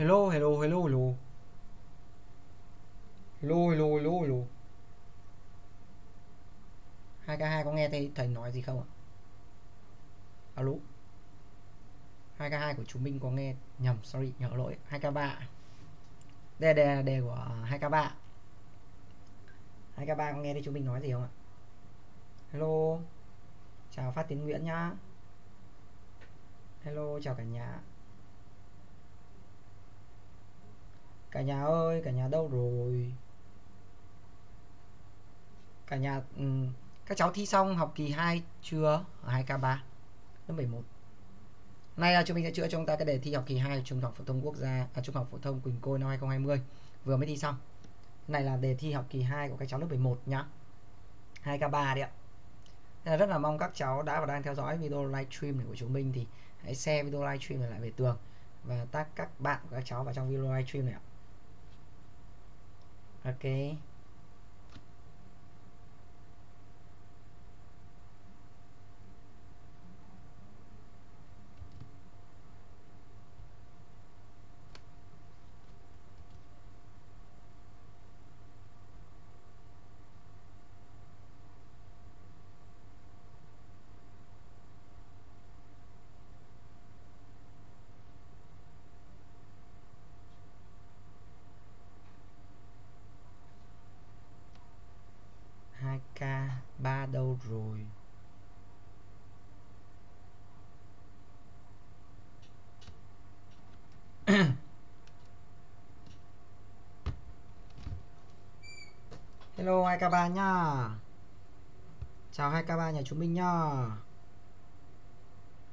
Hello, hello, hello, hello. Hello, hello, hello, hello. 2K2 có nghe thấy thầy nói gì không ạ? Alo. 2K2 của chúng mình có nghe nhầm, sorry, nhỏ lỗi. 2K3. Đây đây đây của 2K3. 2K3 có nghe thấy chúng mình nói gì không ạ? Hello. Chào Phát Tiến Nguyễn nhá. Hello, chào cả nhà. Cả nhà ơi cả nhà đâu rồi? Cả nhà um, các cháu thi xong học kỳ 2 chưa? Ở 2k3 lớp 11 nay là chúng mình sẽ chữa cho chúng ta cái đề thi học kỳ 2 trung học phổ thông quốc gia à, trung học phổ thông Quỳnh Côi năm 2020 vừa mới thi xong. Này là đề thi học kỳ 2 của các cháu lớp 11 nhá. 2k3 đấy ạ. Nên là rất là mong các cháu đã và đang theo dõi video livestream này của chúng mình thì hãy share video livestream này lại về tường và tag các bạn của các cháu vào trong video livestream này ạ. okay? 2k3 nhá. Chào 2k3 nhà chúng mình nhá.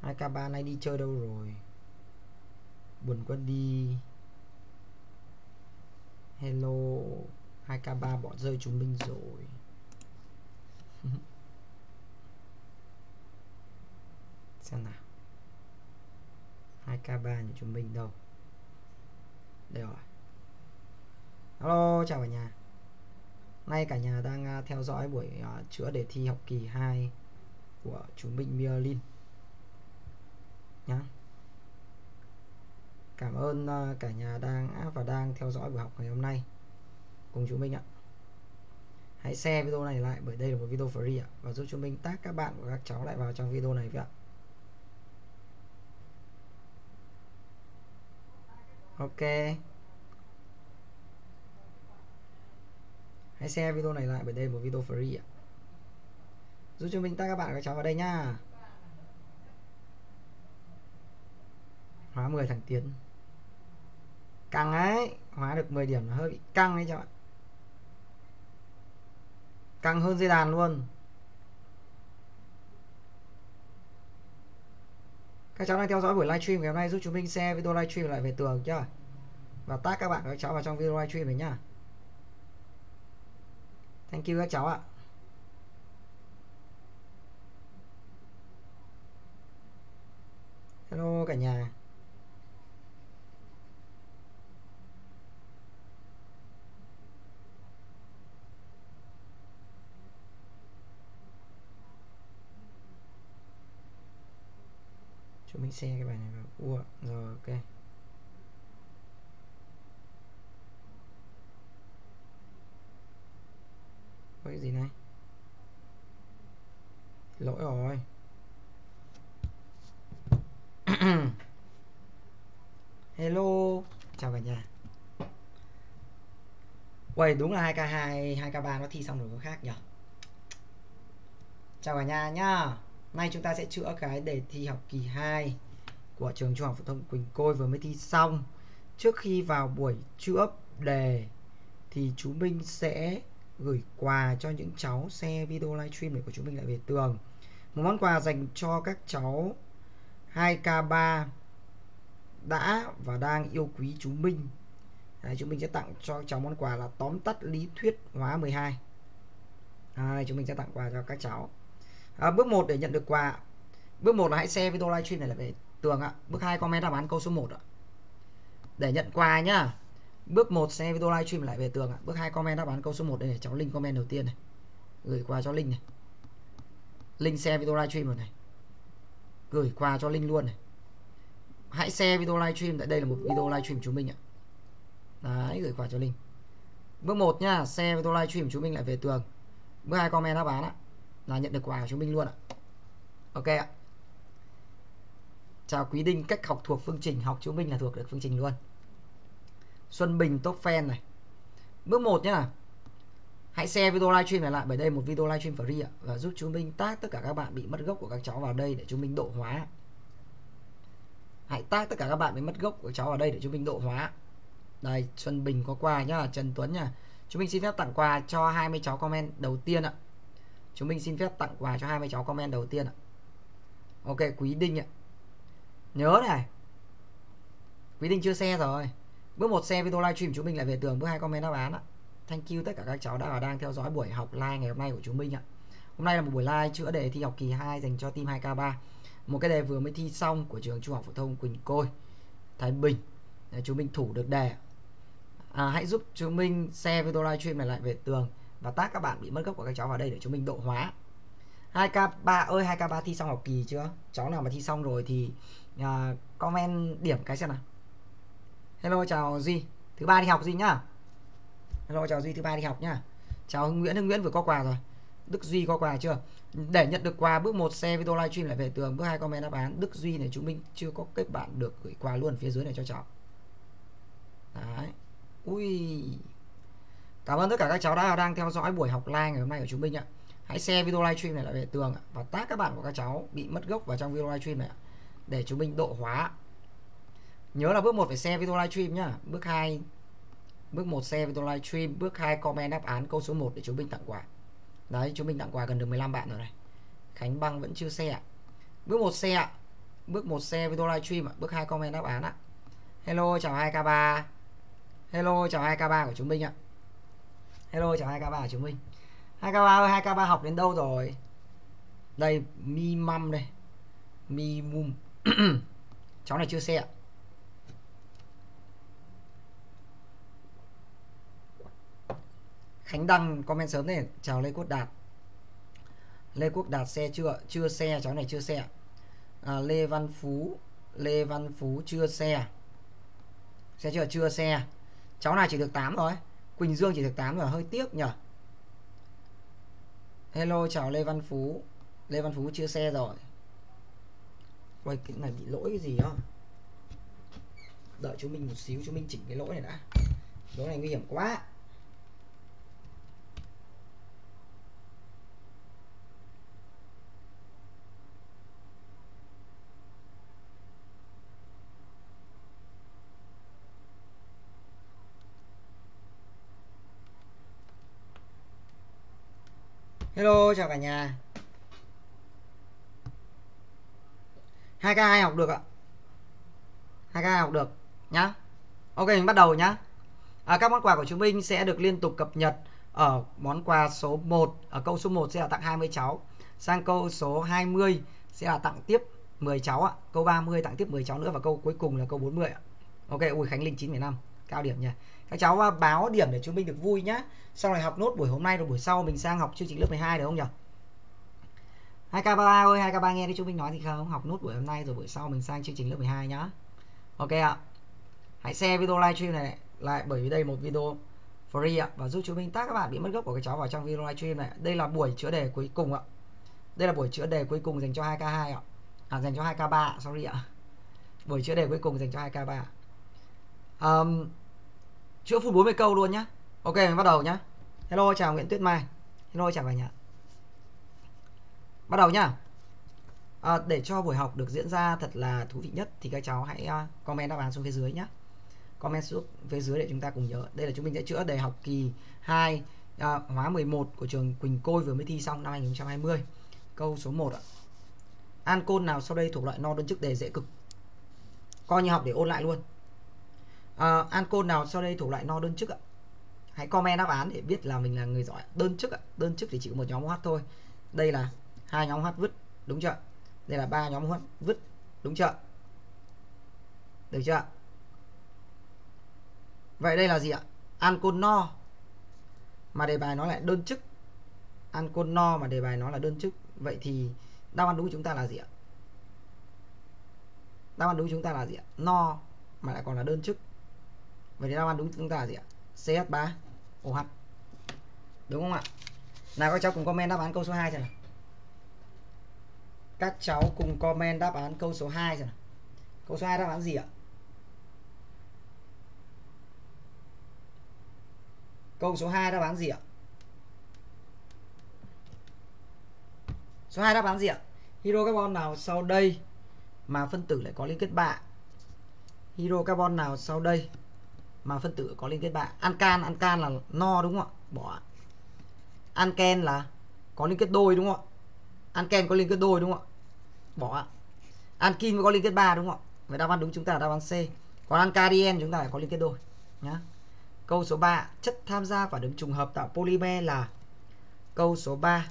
2k3 nay đi chơi đâu rồi? Buồn quá đi. Hello 2k3 bỏ rơi chúng mình rồi. Xem nào. 2k3 nhà chúng mình đâu? Đây rồi. Hello, chào cả nhà. Nay cả nhà đang à, theo dõi buổi uh, chữa đề thi học kỳ 2 của chú Minh Mierlin nhá. Cảm ơn uh, cả nhà đang và đang theo dõi buổi học ngày hôm nay cùng chú Minh ạ. Hãy share video này lại bởi đây là một video free ạ và giúp chúng mình tác các bạn và các cháu lại vào trong video này vậy ạ. Ok. Hãy share video này lại bởi đây là một video free ạ. Giúp cho mình ta các bạn các cháu vào đây nhá. Hóa 10 thằng Tiến. Căng ấy. Hóa được 10 điểm là hơi bị căng đấy cho bạn. Căng hơn dây đàn luôn. Các cháu đang theo dõi buổi livestream ngày hôm nay giúp chúng mình share video livestream lại về tường chưa? Và tag các bạn các cháu vào trong video livestream này nhá thank you các cháu ạ. Hello cả nhà. Chúng mình share cái bài này vào. Ua rồi, ok. Cái gì này? Lỗi rồi. Hello. Chào cả nhà. Uầy, đúng là 2k2 2k3 nó thi xong rồi có khác nhỉ Chào cả nhà nhá. Nay chúng ta sẽ chữa cái đề thi học kỳ 2 Của trường Trung học phổ thông Quỳnh Côi vừa mới thi xong. Trước khi vào buổi chữa đề Thì chú Minh sẽ gửi quà cho những cháu xe video livestream để của chúng mình lại về tường. Một món quà dành cho các cháu 2k3 đã và đang yêu quý chú Minh Đấy, chúng mình sẽ tặng cho cháu món quà là tóm tắt lý thuyết hóa 12 Đấy, chúng mình sẽ tặng quà cho các cháu. À, bước 1 để nhận được quà. Bước 1 là hãy share video livestream này là về tường ạ. Bước 2 comment đáp án câu số 1 ạ. Để nhận quà nhá bước 1 share video livestream lại về tường ạ. Bước 2 comment đáp án câu số 1 đây này, cháu link comment đầu tiên này. Gửi qua cho linh này. Linh share video livestream rồi này. Gửi qua cho linh luôn này. Hãy share video livestream tại đây là một video livestream chúng mình ạ. Đấy, gửi qua cho linh. Bước 1 nhá share video livestream chúng mình lại về tường. Bước 2 comment đáp án ạ. Là nhận được quà của chúng mình luôn ạ. Ok ạ. Chào quý đinh, cách học thuộc phương trình, học chúng mình là thuộc được phương trình luôn. Xuân Bình top fan này. Bước 1 nhá. Hãy share video livestream này lại, bởi đây một video livestream free ạ. Và giúp chúng mình tag tất cả các bạn bị mất gốc của các cháu vào đây để chúng mình độ hóa. Hãy tag tất cả các bạn bị mất gốc của cháu vào đây để chúng mình độ hóa. Đây, Xuân Bình có quà nhá, Trần Tuấn nhá. Chúng mình xin phép tặng quà cho 20 cháu comment đầu tiên ạ. Chúng mình xin phép tặng quà cho 20 cháu comment đầu tiên ạ. Ok, quý đinh ạ. Nhớ này. Quý đinh chưa xe rồi bước một xe video livestream chúng mình lại về tường bước hai comment đáp án ạ. Thank you tất cả các cháu đã và đang theo dõi buổi học live ngày hôm nay của chúng mình ạ. Hôm nay là một buổi live chữa đề thi học kỳ 2 dành cho team 2k3 một cái đề vừa mới thi xong của trường trung học phổ thông Quỳnh Côi Thái Bình. Để chúng mình thủ được đề. À, hãy giúp chúng mình share video livestream này lại về tường và tác các bạn bị mất gốc của các cháu vào đây để chúng mình độ hóa. 2k3 ơi 2k3 thi xong học kỳ chưa? Cháu nào mà thi xong rồi thì uh, comment điểm cái xem nào hello, chào duy. Thứ ba đi học duy nhá. Hello, chào duy, thứ ba đi học nhá. Chào hưng nguyễn hưng nguyễn vừa có quà rồi. Đức duy có quà chưa? Để nhận được quà, bước 1 xe video livestream lại về tường. Bước hai, comment đáp án. Đức duy này chúng mình chưa có kết bạn được. Gửi quà luôn phía dưới này cho cháu. Đấy. Ui. Cảm ơn tất cả các cháu đã đang theo dõi buổi học live ngày hôm nay của chúng mình ạ. Hãy share video livestream này lại về tường và tag các bạn của các cháu bị mất gốc vào trong video livestream này để chúng mình độ hóa nhớ là bước 1 phải share video livestream nhá. Bước 2 bước 1 share video livestream, bước 2 comment đáp án câu số 1 để chúng mình tặng quà. Đấy chúng mình tặng quà gần được 15 bạn rồi này. Khánh Băng vẫn chưa share. bước 1 share bước 1 share video livestream ạ. Bước 2 comment đáp án ạ. Hello, chào 2k3 hello, chào 2k3 của chúng mình ạ. Hello, chào 2k3 của chúng mình 2k3 ơi 2k3 học đến đâu rồi? Đây, mi măm đây. Mi mum. Cháu này chưa share ạ. Khánh Đăng comment sớm này chào Lê Quốc Đạt. Lê Quốc Đạt xe chưa chưa xe cháu này chưa xe. À, Lê Văn Phú Lê Văn Phú chưa xe. Xe chưa chưa xe. Cháu này chỉ được 8 rồi Quỳnh Dương chỉ được 8 rồi hơi tiếc nhở. Hello chào Lê Văn Phú. Lê Văn Phú chưa xe rồi. Quay cái này bị lỗi cái gì á? Đợi chúng mình một xíu chúng mình chỉnh cái lỗi này đã. Lỗi này nguy hiểm quá. Hello chào cả nhà. 2K2 học được ạ. 2K2 học được nhá. Ok mình bắt đầu nhá. À, Các món quà của chúng mình sẽ được liên tục cập nhật Ở món quà số 1 Ở câu số 1 sẽ là tặng 20 cháu Sang câu số 20 sẽ là tặng tiếp 10 cháu ạ. Câu 30 tặng tiếp 10 cháu nữa Và câu cuối cùng là câu 40 ạ. Ok ui Khánh Linh 9,5 Cao điểm nha các cháu à, báo điểm để chúng mình được vui nhá. Sau này học nốt buổi hôm nay rồi buổi sau mình sang học chương trình lớp 12 được không nhỉ 2K3 ơi 2K3 nghe đi chúng mình nói thì không? Học nốt buổi hôm nay rồi buổi sau mình sang chương trình lớp 12 nhá. Ok ạ. Hãy share video livestream này lại bởi vì đây một video free ạ và giúp chúng mình tác các bạn bị mất gốc của các cháu vào trong video livestream này. Đây là buổi chữa đề cuối cùng ạ. Đây là buổi chữa đề cuối cùng dành cho 2k2 ạ. À dành cho 2k3 sorry ạ. Buổi chữa đề cuối cùng dành cho 2k3 um, chữa full 40 câu luôn nhá. Ok mình bắt đầu nhá. Hello chào Nguyễn Tuyết Mai. Hello chào cả nhà bắt đầu nhá. À, để cho buổi học được diễn ra thật là thú vị nhất thì các cháu hãy à, comment đáp án xuống phía dưới nhé comment xuống phía dưới để chúng ta cùng nhớ. Đây là chúng mình sẽ chữa đề học kỳ 2 à, hóa 11 của trường Quỳnh Côi vừa mới thi xong năm 2020 câu số 1 ạ. Ancol nào sau đây thuộc loại no đơn chức đề dễ cực? Coi như học để ôn lại luôn. Ờ, uh, ancol nào sau đây thuộc loại no đơn chức ạ. Hãy comment đáp án để biết là mình là người giỏi. Đơn chức ạ đơn chức thì chỉ có một nhóm hát thôi. Đây là hai nhóm hát vứt đúng chưa đây là ba nhóm hát vứt đúng chưa được chưa vậy đây là gì ạ? Ancol no mà đề bài nói lại đơn chức. Ancol no mà đề bài nói là đơn chức. Vậy thì đáp án đúng của chúng ta là gì ạ? Đáp án đúng của chúng ta là gì ạ? No mà lại còn là đơn chức vậy thì đáp án đúng chúng ta là gì ạ? Ch3 OH đúng không ạ? Nào, các cháu cùng comment đáp án câu số 2 xem nào. Các cháu cùng comment đáp án câu số 2 xem nào. Câu số 2 đáp án gì ạ? Câu số 2 đáp án gì ạ? Số 2 đáp án gì ạ? Hydrocarbon nào sau đây mà phân tử lại có liên kết bạ hydrocarbon nào sau đây mà phân tử có liên kết bạ ancan ancan là no đúng không ạ? Bỏ anken là có liên kết đôi đúng không ạ? Anken có liên kết đôi đúng không ạ? Bỏ ăn ankin có liên kết ba đúng không ạ? Vậy đáp án đúng chúng ta là đáp án c. Còn ancadien chúng ta phải có liên kết đôi nhá. Câu số 3 chất tham gia phản ứng trùng hợp tạo polymer là câu số 3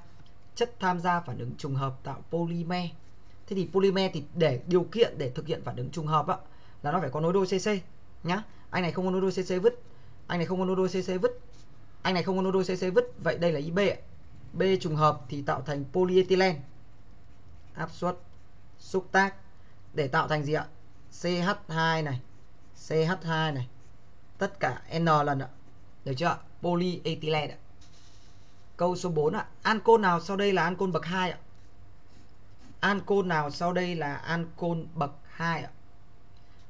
chất tham gia phản ứng trùng hợp tạo polymer. Thế thì polymer thì để điều kiện để thực hiện phản ứng trùng hợp á, là nó phải có nối đôi cc nhá anh này không có nối đôi cc vứt. Anh này không có nối đôi cc vứt. Anh này không có nối đôi cc vứt. Vậy đây là ib b b trùng hợp thì tạo thành polyethylene. Áp suất, xúc tác. Để tạo thành gì ạ? CH2 này CH2 này. Tất cả n lần ạ. Được chưa polyethylene ạ. Câu số 4 ạ. Ancol nào sau đây là ancol bậc 2 ạ? Ancol nào sau đây là ancol bậc 2 ạ?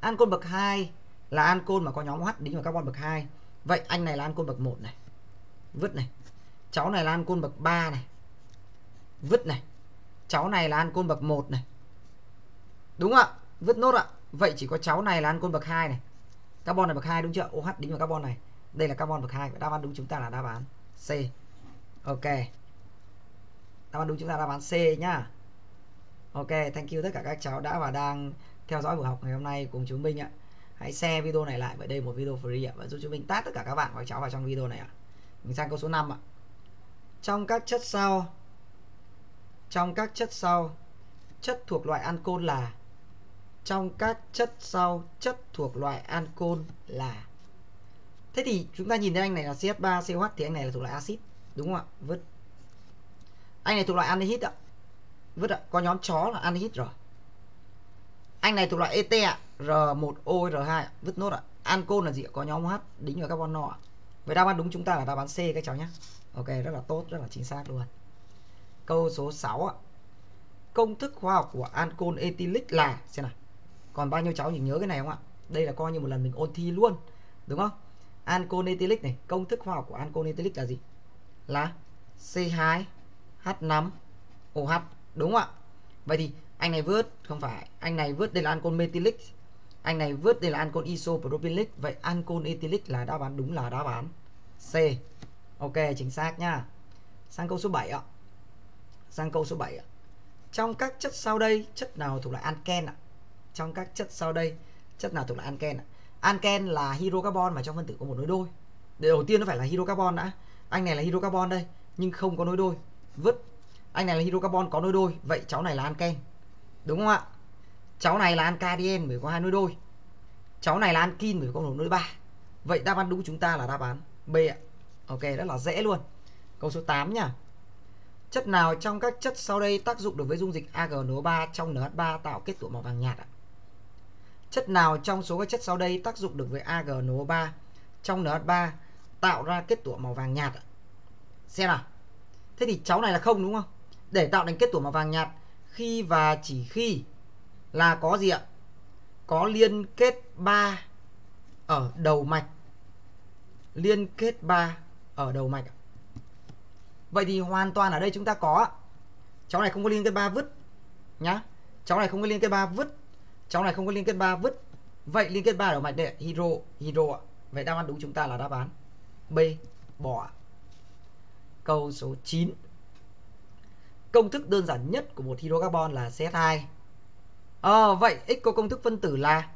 Ancol bậc 2 là ancol mà có nhóm H đính vào carbon bậc 2 vậy anh này là ancol bậc 1 này. Vứt này. Cháu này là ancol bậc 3 này. Vứt này. Cháu này là ancol bậc 1 này. Đúng ạ? Vứt nốt ạ. Vậy chỉ có cháu này là ancol bậc 2 này. Carbon này bậc 2 đúng chưa? OH đính vào carbon này. Đây là carbon bậc 2 đáp án đúng chúng ta là đáp án C. Ok. Đáp án đúng chúng ta là đáp án C nhá. Ok, thank you tất cả các cháu đã và đang theo dõi buổi học ngày hôm nay cùng chúng mình ạ hãy share video này lại vậy đây một video free ạ. Và giúp chúng mình tát tất cả các bạn và cháu vào trong video này ạ. Mình sang câu số 5 ạ. Trong các chất sau, trong các chất sau, chất thuộc loại ancol là, trong các chất sau, chất thuộc loại ancol là. Thế thì chúng ta nhìn thấy anh này là CH3 COH thì anh này là thuộc loại axit, đúng không ạ? Vứt. Anh này thuộc loại aldehyde ạ. Vứt ạ, có nhóm chó là aldehyde rồi. Anh này thuộc loại ET ạ. R1O R2 vứt nốt ạ. Ancol là gì ạ? Có nhóm H, đính vào carbon nọ. vậy đáp án đúng chúng ta là đáp án C các cháu nhé ok, rất là tốt, rất là chính xác luôn. Câu số 6 ạ. Công thức hóa học của ancol ethylic là, xem nào. Còn bao nhiêu cháu chỉ nhớ cái này không ạ? Đây là coi như một lần mình ôn thi luôn, đúng không? Ancol ethylic này, công thức hóa học của ancol ethylic là gì? Là C2H5OH đúng không ạ? Vậy thì anh này vớt không phải. Anh này vớt đây là ancol methylic anh này vớt đây là ancol isopropylic vậy ancol ethylic là đáp án đúng là đáp án C. Ok, chính xác nhá sang câu số 7 ạ. Sang câu số 7 ạ. Trong các chất sau đây, chất nào thuộc loại anken ạ? Trong các chất sau đây, chất nào thuộc loại anken ạ? Anken là hydrocarbon mà trong phân tử có một nối đôi. Để đầu tiên nó phải là hydrocarbon đã. Anh này là hydrocarbon đây, nhưng không có nối đôi. Vứt. Anh này là hydrocarbon có nối đôi. Vậy cháu này là anken đúng không ạ? Cháu này là ancadien bởi có hai nối đôi cháu này là ankin bởi có một nối ba vậy đáp án đúng của chúng ta là đáp án b ạ ok, rất là dễ luôn câu số 8 nhá chất nào trong các chất sau đây tác dụng được với dung dịch AgNO3 trong NH3 tạo kết tủa màu vàng nhạt ạ chất nào trong số các chất sau đây tác dụng được với AgNO3 trong NH3 tạo ra kết tủa màu vàng nhạt ạ. Xem nào. Thế thì cháu này là không đúng không? Để tạo thành kết tủa màu vàng nhạt, khi và chỉ khi là có gì ạ? Có liên kết 3 ở đầu mạch. Liên kết 3 ở đầu mạch. Vậy thì hoàn toàn ở đây chúng ta có cháu này không có liên kết 3 vứt nhá. Cháu này không có liên kết 3 vứt. Cháu này không có liên kết 3 vứt. Vậy liên kết 3 đầu mạch đây hydro hydro ạ. Vậy đáp án đúng chúng ta là đáp án B bỏ. Câu số 9. Công thức đơn giản nhất của một hydrocarbon là CH2. Ờ vậy x có công thức phân tử là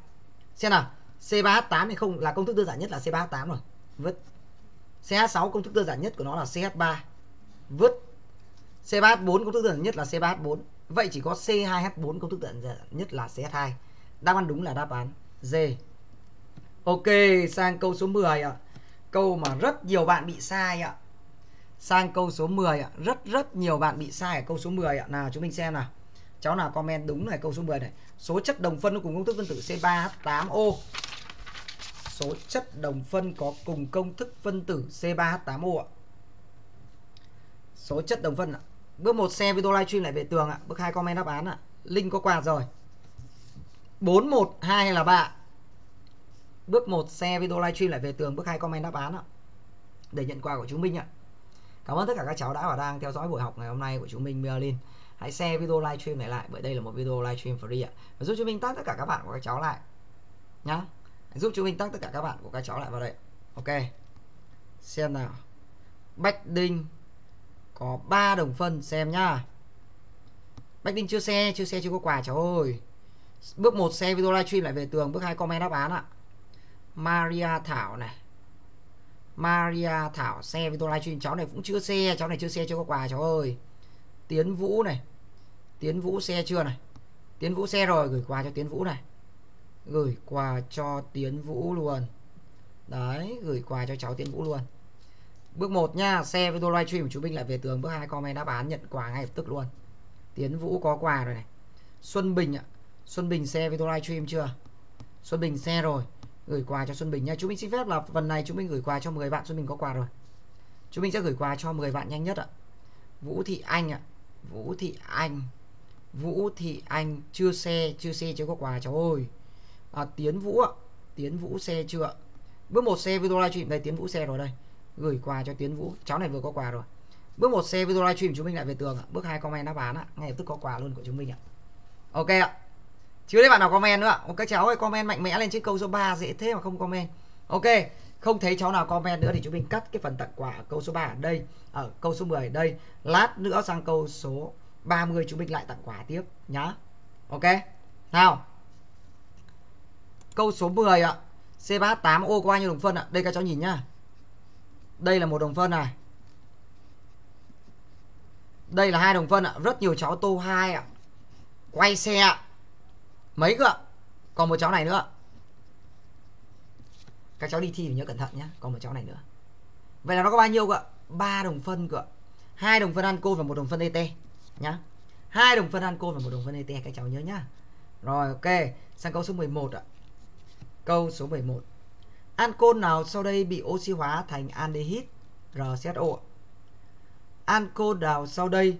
xem nào, C3H8 hay không là công thức đơn giản nhất là C3H8 rồi. Vứt. CH6 công thức đơn giản nhất của nó là CH3. Vứt. C3H4 công thức đơn giản nhất là C3H4. Vậy chỉ có C2H4 công thức đơn giản nhất là CH2. Đáp án đúng là đáp án D. Ok, sang câu số 10 ạ. Câu mà rất nhiều bạn bị sai ạ. Sang câu số 10 ạ. Rất rất nhiều bạn bị sai ở câu số 10 ạ. Nào chúng mình xem nào. Cháu nào comment đúng này câu số 10 này. Số chất đồng phân cùng công thức phân tử C3H8O. Số chất đồng phân có cùng công thức phân tử C3H8O ạ. Số chất đồng phân ạ. Bước một xe video livestream lại về tường ạ. Bước hai comment đáp án ạ. Link có quà rồi. 4 1 2 hay là 3? Bước 1 xe video livestream lại về tường, bước 2 comment đáp án ạ. Để nhận quà của chúng mình ạ. Cảm ơn tất cả các cháu đã và đang theo dõi buổi học ngày hôm nay của chúng mình Berlin. Hãy share video livestream này lại bởi đây là một video livestream free ạ. Và giúp chúng mình tag tất cả các bạn của các cháu lại. Nhá. Giúp chúng mình tag tất cả các bạn của các cháu lại vào đây. Ok. Xem nào. Bách Đinh có 3 đồng phân xem nhá. Bách Đinh chưa xe, chưa xe chưa có quà cháu ơi. Bước 1 xe video livestream lại về tường, bước 2 comment đáp án ạ. Maria Thảo này Maria Thảo xe video livestream cháu này cũng chưa xe cháu này chưa xe chưa có quà cháu ơi Tiến Vũ này Tiến Vũ xe chưa này? Tiến Vũ xe rồi, gửi quà cho Tiến Vũ này. Gửi quà cho Tiến Vũ luôn. Đấy, gửi quà cho cháu Tiến Vũ luôn. Bước 1 nha, xe với tôi livestream của chú Minh lại về tường. Bước 2 comment đáp án, nhận quà ngay lập tức luôn. Tiến Vũ có quà rồi này. Xuân Bình ạ. Xuân Bình xe với tôi livestream chưa? Xuân Bình xe rồi. Gửi quà cho Xuân Bình nha. Chúng mình xin phép là phần này chúng mình gửi quà cho 10 bạn. Xuân Bình có quà rồi. Chúng mình sẽ gửi quà cho 10 bạn nhanh nhất ạ. Vũ Thị Anh ạ. Vũ Thị Anh. Vũ Thị Anh chưa xe, chưa xe chưa có quà cháu ơi. À, Tiến Vũ ạ. Tiến Vũ xe chưa ạ? Bước một xe video livestream đây Tiến Vũ xe rồi đây. Gửi quà cho Tiến Vũ. Cháu này vừa có quà rồi. Bước một xe video livestream chúng mình lại về tường ạ. Bước hai comment đáp án ạ. Ngay lập tức có quà luôn của chúng mình ạ. Ok ạ. Chưa thấy bạn nào comment nữa. Các cháu ơi comment mạnh mẽ lên chứ câu số 3 dễ thế mà không comment. Ok. Không thấy cháu nào comment nữa thì chúng mình cắt cái phần tặng quà ở câu số 3 ở đây, ở câu số 10 ở đây. Lát nữa sang câu số 30 chúng mình lại tặng quà tiếp nhá. Ok. Nào. Câu số 10 ạ. C38O có bao nhiêu đồng phân ạ? Đây các cháu nhìn nhá. Đây là một đồng phân này. Đây là hai đồng phân ạ. Rất nhiều cháu tô 2 ạ. Quay xe ạ mấy cơ ạ, còn một cháu này nữa các cháu đi thi phải nhớ cẩn thận nhé còn một cháu này nữa vậy là nó có bao nhiêu cơ ạ, ba đồng phân cơ ạ, hai đồng phân ancol và một đồng phân et nhá hai đồng phân ancol và một đồng phân ete các cháu nhớ nhá rồi ok sang câu số 11 ạ câu số 11 ancol nào sau đây bị oxy hóa thành aldehyde RCHO ancol nào sau đây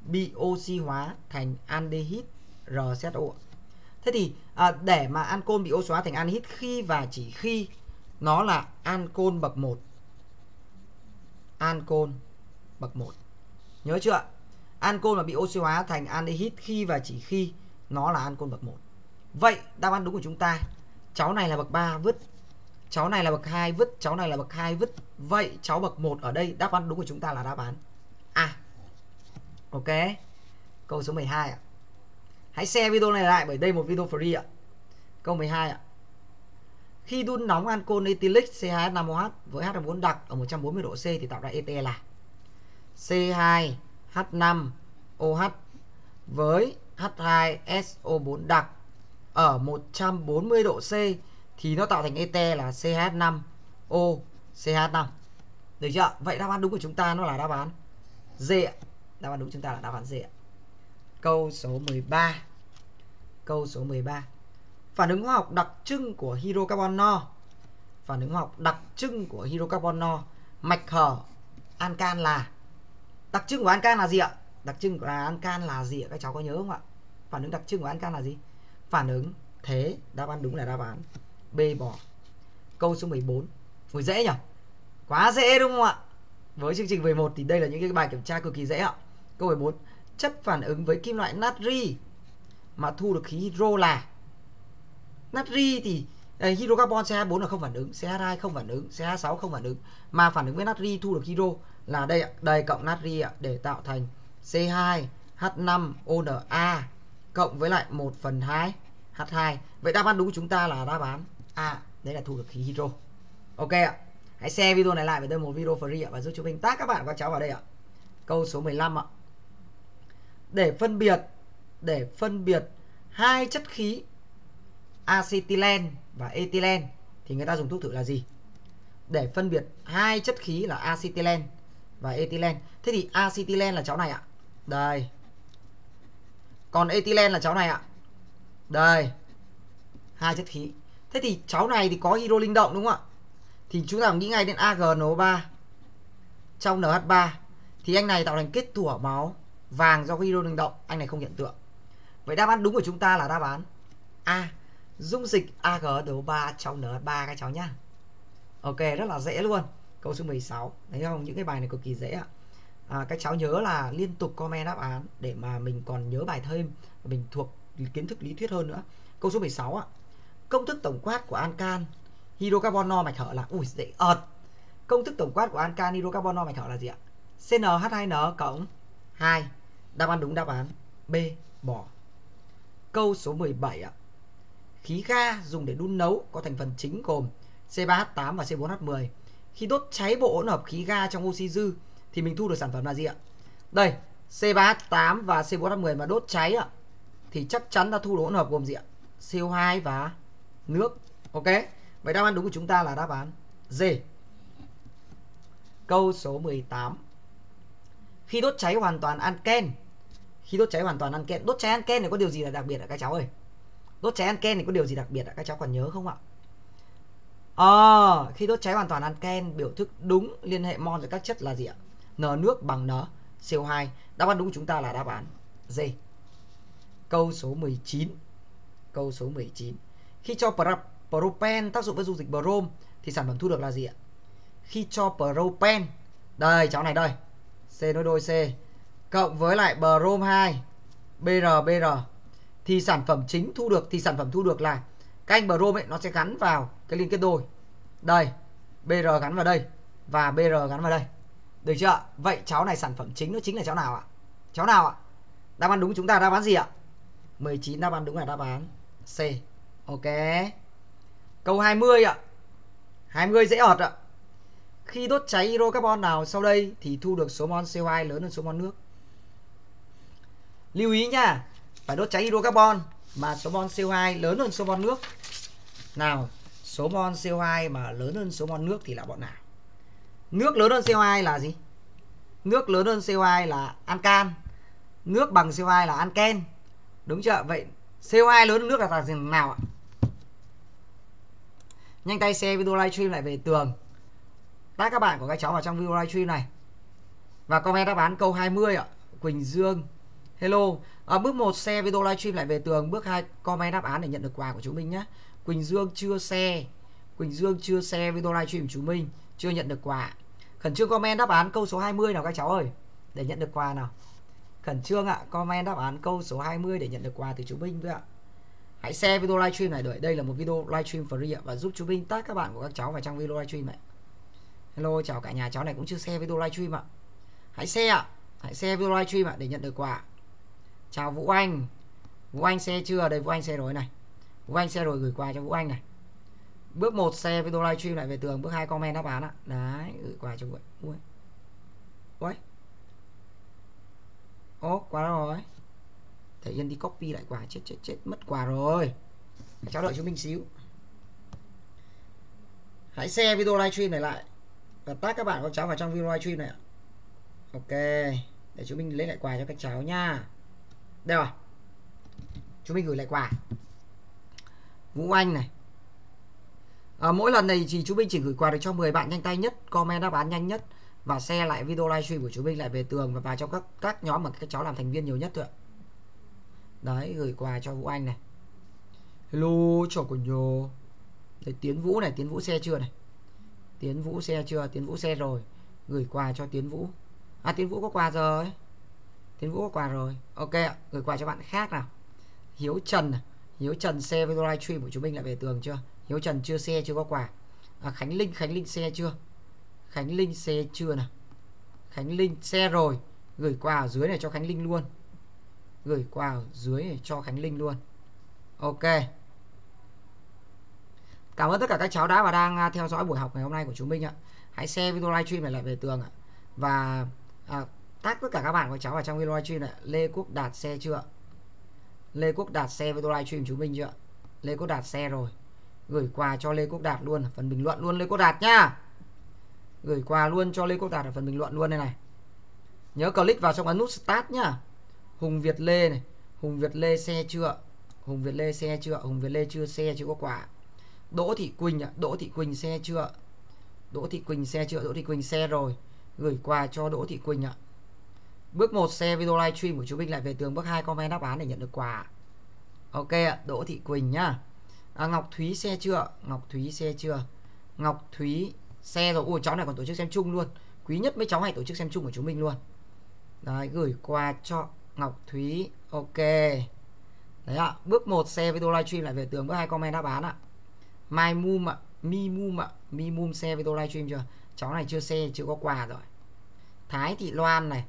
bị oxy hóa thành aldehyde RCHO Thế thì à, để mà ancol bị oxy hóa thành aldehyde khi và chỉ khi nó là ancol bậc 1. Ancol bậc 1. Nhớ chưa? ạ Ancol mà bị oxy hóa thành aldehyde khi và chỉ khi nó là ancol bậc 1. Vậy đáp án đúng của chúng ta, cháu này là bậc 3 vứt, cháu này là bậc 2 vứt, cháu này là bậc 2 vứt. Vậy cháu bậc 1 ở đây đáp án đúng của chúng ta là đáp án A. À, Ok. Câu số 12 ạ. Hãy share video này lại bởi đây một video free ạ. Câu 12 ạ. Khi đun nóng ancol ethylic CH5OH với H4 đặc ở 140 độ C thì tạo ra ET là C2 H5OH với H2SO4 đặc ở 140 độ C thì nó tạo thành ET là CH5O CH5. Được chưa? Vậy đáp án đúng của chúng ta nó là đáp án D ạ. Đáp án đúng của chúng ta là đáp án D ạ. Câu số 13 Câu số 13 Phản ứng hóa học đặc trưng của hydrocarbon no phản ứng hóa học đặc trưng của hydrocarbon mạch hở ancan là đặc trưng của ancan là gì ạ? Đặc trưng của ancan là gì ạ? Các cháu có nhớ không ạ? Phản ứng đặc trưng của ancan là gì? Phản ứng thế đáp án đúng là đáp án B bỏ. Câu số 14 Ui dễ nhỉ quá dễ đúng không ạ? Với chương trình 11 thì đây là những cái bài kiểm tra cực kỳ dễ ạ. Câu 14 chất phản ứng với kim loại natri mà thu được khí hydro là? Natri thì đây, hydrocarbon CH4 là không phản ứng, CH2 không phản ứng, CH6 không phản ứng. Mà phản ứng với natri thu được hydro là đây ạ, đây cộng natri ạ để tạo thành C2H5ONa cộng với lại 1 phần 2 H2. Vậy đáp án đúng của chúng ta là đáp án A, đấy là thu được khí hydro. Ok ạ. Hãy share video này lại với tôi một video free ạ và giúp chúng mình tác các bạn các cháu vào đây ạ. Câu số 15 ạ. Để phân biệt để phân biệt hai chất khí acetylen và ethylene thì người ta dùng thuốc thử là gì? Để phân biệt hai chất khí là acetylen và ethylene. Thế thì acetylen là cháu này ạ. Đây. Còn ethylene là cháu này ạ. Đây. Hai chất khí. Thế thì cháu này thì có hydro linh động đúng không ạ? Thì chúng ta nghĩ ngay đến AgNO3 trong NH3 thì anh này tạo thành kết tủa máu vàng do hydro linh động, anh này không hiện tượng. Vậy đáp án đúng của chúng ta là đáp án A dung dịch AgNO3 trong NH3 các cháu nhá. Ok, rất là dễ luôn. Câu số 16. Thấy không? Những cái bài này cực kỳ dễ ạ. À, các cháu nhớ là liên tục comment đáp án để mà mình còn nhớ bài thêm và mình thuộc kiến thức lý thuyết hơn nữa. Câu số 16 ạ. Công thức tổng quát của ancan hydrocarbon no mạch hở là ui dễ ợt. Công thức tổng quát của ancan hydrocarbon no mạch hở là gì ạ? CnH2n cộng 2. Đáp án đúng đáp án B bỏ. Câu số 17 ạ. Khí ga dùng để đun nấu có thành phần chính gồm C3H8 và C4H10. Khi đốt cháy bộ hỗn hợp khí ga trong oxy dư thì mình thu được sản phẩm là gì ạ? Đây, C3H8 và C4H10 mà đốt cháy ạ thì chắc chắn ta thu được hỗn hợp gồm gì ạ? CO2 và nước. Ok. Vậy đáp án đúng của chúng ta là đáp án D. Câu số 18. Khi đốt cháy hoàn toàn anken, khi đốt cháy hoàn toàn anken, đốt cháy anken này có điều gì là đặc biệt ạ các cháu ơi? Đốt cháy anken này có điều gì đặc biệt ạ các cháu còn nhớ không ạ? À, khi đốt cháy hoàn toàn anken biểu thức đúng liên hệ mol với các chất là gì ạ? N nước bằng N CO2. Đáp án đúng của chúng ta là đáp án D. Câu số 19. Câu số 19. Khi cho propen tác dụng với dung dịch brom thì sản phẩm thu được là gì ạ? Khi cho propen đây cháu này đây. C nối đôi C cộng với lại brom 2 BR BR thì sản phẩm chính thu được thì sản phẩm thu được là các anh Chrome ấy nó sẽ gắn vào cái liên kết đôi. Đây, BR gắn vào đây và BR gắn vào đây. Được chưa? Vậy cháu này sản phẩm chính nó chính là cháu nào ạ? Cháu nào ạ? Đáp án đúng chúng ta đáp án gì ạ? 19 đáp án đúng là đáp án C. Ok. Câu 20 ạ. 20 dễ ọt ạ. Khi đốt cháy hydrocarbon nào sau đây thì thu được số mol CO2 lớn hơn số mol nước. Lưu ý nha, phải đốt cháy hydrocarbon mà số mol CO2 lớn hơn số mol nước. Nào, số mol CO2 mà lớn hơn số mol nước thì là bọn nào? Nước lớn hơn CO2 là gì? Nước lớn hơn CO2 là ancan. Nước bằng CO2 là anken. Đúng chưa? Vậy CO2 lớn hơn nước là gì nào ạ? Nhanh tay xe video livestream lại về tường. tác các bạn của các cháu vào trong video livestream này. Và comment đáp án câu 20 ạ. Quỳnh Dương. Hello. À, bước 1 xe video livestream lại về tường. Bước 2 comment đáp án để nhận được quà của chúng mình nhé. Quỳnh Dương chưa share. Quỳnh Dương chưa share video livestream của chúng mình. Chưa nhận được quà. Khẩn trương comment đáp án câu số 20 nào các cháu ơi. Để nhận được quà nào. Khẩn trương ạ. Comment đáp án câu số 20 để nhận được quà từ chúng mình với ạ. Hãy share video livestream này đợi đây là một video livestream free ạ, và giúp chú Minh tag các bạn của các cháu vào trong video livestream này. Hello, chào cả nhà, cháu này cũng chưa share video livestream ạ. Hãy share ạ. Hãy share video livestream ạ để nhận được quà. Chào Vũ Anh. Vũ Anh share chưa? Đây, Vũ Anh share rồi này. Vũ Anh xe rồi gửi quà cho Vũ Anh này. Bước 1 xe video live stream lại về tường, bước 2 comment đáp án ạ. Đấy, gửi quà cho Vũ Anh. Ui. Ui. Ố, quá rồi. Thể Yên đi copy lại quà chết chết chết mất quà rồi. Cháu đợi chúng mình xíu. Hãy share video live stream này lại và tag các bạn của cháu vào trong video live stream này ạ. Ok, để chúng mình lấy lại quà cho các cháu nha. Đây rồi. Chúng mình gửi lại quà. Vũ Anh này. à, mỗi lần này thì chú Minh chỉ gửi quà được cho 10 bạn nhanh tay nhất comment đáp án nhanh nhất và share lại video livestream của chú Minh lại về tường và vào trong các các nhóm mà các cháu làm thành viên nhiều nhất thôi ạ. Đấy gửi quà cho Vũ Anh này. Hello chào của nhô. Đấy, Tiến Vũ này Tiến Vũ xe chưa này? Tiến Vũ xe chưa? Tiến Vũ xe rồi. Gửi quà cho Tiến Vũ. À Tiến Vũ có quà rồi. Tiến Vũ có quà rồi. Ok ạ gửi quà cho bạn khác nào. Hiếu Trần này. Hiếu Trần xe với livestream của chúng mình lại về tường chưa? Hiếu Trần chưa xe chưa có quà. À, Khánh Linh Khánh Linh xe chưa? Khánh Linh xe chưa nào? Khánh Linh xe rồi. Gửi quà ở dưới này cho Khánh Linh luôn. Gửi quà ở dưới này cho Khánh Linh luôn. Ok. Cảm ơn tất cả các cháu đã và đang à, theo dõi buổi học ngày hôm nay của chúng mình ạ. Hãy share video livestream này lại về tường ạ. Và à, tác tất cả các bạn của cháu vào trong video livestream này Lê Quốc Đạt xe chưa Lê Quốc Đạt xe với tôi livestream chúng mình chưa? Lê Quốc Đạt xe rồi. Gửi quà cho Lê Quốc Đạt luôn, phần bình luận luôn Lê Quốc Đạt nhá. Gửi quà luôn cho Lê Quốc Đạt ở phần bình luận luôn đây này. Nhớ click vào trong ấn nút start nhá. Hùng Việt Lê này. Hùng Việt Lê xe chưa? Hùng Việt Lê xe chưa? Hùng Việt Lê chưa? Xe chưa có quà. Đỗ Thị Quỳnh ạ. Đỗ Thị Quỳnh xe chưa? Đỗ Thị Quỳnh xe chưa? Đỗ Thị Quỳnh xe rồi. Gửi quà cho Đỗ Thị Quỳnh ạ bước 1 xe video livestream của chú Minh lại về tường bước 2 comment đáp án để nhận được quà. Ok ạ Đỗ Thị Quỳnh nhá. À, Ngọc Thúy xe chưa Ngọc Thúy xe chưa. Ngọc Thúy xe rồi. Ui cháu này còn tổ chức xem chung luôn. Quý nhất mấy cháu hay tổ chức xem chung của chúng mình luôn. Đấy gửi quà cho Ngọc Thúy. Ok. Đấy ạ bước 1 xe video livestream lại về tường bước hai comment đáp án ạ. Mai Mum ạ Mi Mum ạ Mi Mum xe video livestream chưa? Cháu này chưa xe chưa có quà rồi. Thái Thị Loan này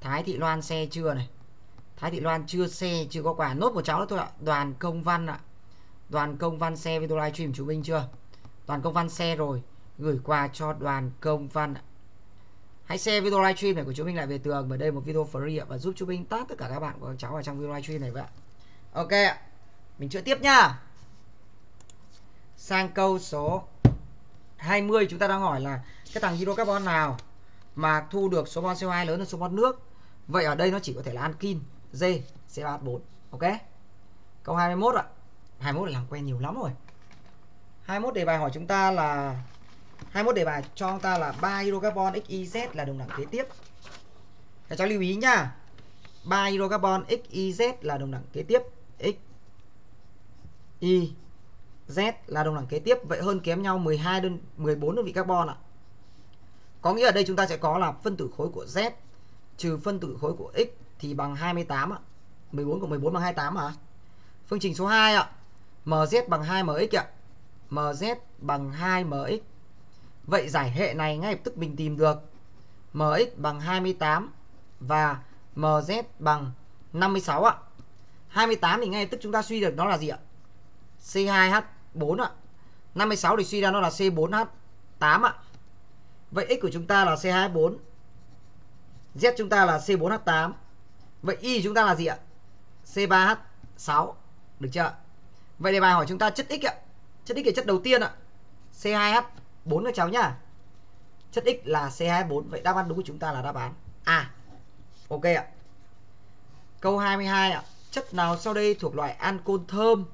Thái Thị Loan xe chưa này? Thái Thị Loan chưa xe, chưa có quà nốt một cháu nữa thôi ạ. Đoàn Công Văn ạ. Đoàn Công Văn xe video livestream chú Minh chưa? Đoàn Công Văn xe rồi, gửi quà cho Đoàn Công Văn ạ. Hãy share video livestream này của chúng mình lại về tường và đây một video free và giúp chúng mình tát tất cả các bạn của cháu ở trong video livestream này vậy ạ. Ok ạ. Mình chữa tiếp nhá. Sang câu số 20 chúng ta đang hỏi là cái thằng hydrocarbon nào mà thu được số mol CO2 lớn hơn số mol nước? Vậy ở đây nó chỉ có thể là ankin D C3H4 ok câu 21 ạ 21 làm quen nhiều lắm rồi 21 đề bài hỏi chúng ta là 21 đề bài cho chúng ta là 3 hydrocarbon XYZ là đồng đẳng kế tiếp. Các cháu lưu ý nhá. 3 hydrocarbon XYZ là đồng đẳng kế tiếp. X Y Z là đồng đẳng kế tiếp, vậy hơn kém nhau 12 đơn 14 đơn vị carbon ạ. Có nghĩa ở đây chúng ta sẽ có là phân tử khối của Z trừ phân tử khối của X thì bằng 28 ạ. 14 cộng 14 bằng 28 hả? Phương trình số 2 ạ. MZ bằng 2mx ạ. MZ bằng 2mx Vậy giải hệ này ngay lập tức mình tìm được mx bằng 28 và mz bằng 56 ạ. 28 thì ngay lập tức chúng ta suy được nó là gì ạ? C2H4 ạ. 56 thì suy ra nó là C4H8 ạ. Vậy x của chúng ta là C2H4. Z chúng ta là C4H8. Vậy y chúng ta là gì ạ? C3H6. Được chưa? Vậy đề bài hỏi chúng ta chất x ạ. Chất x là chất đầu tiên ạ. C2H 4 các cháu nhá chất x là C24 vậy đáp án đúng của chúng ta là đáp án A ok ạ câu 22 ạ chất nào sau đây thuộc loại ancol thơm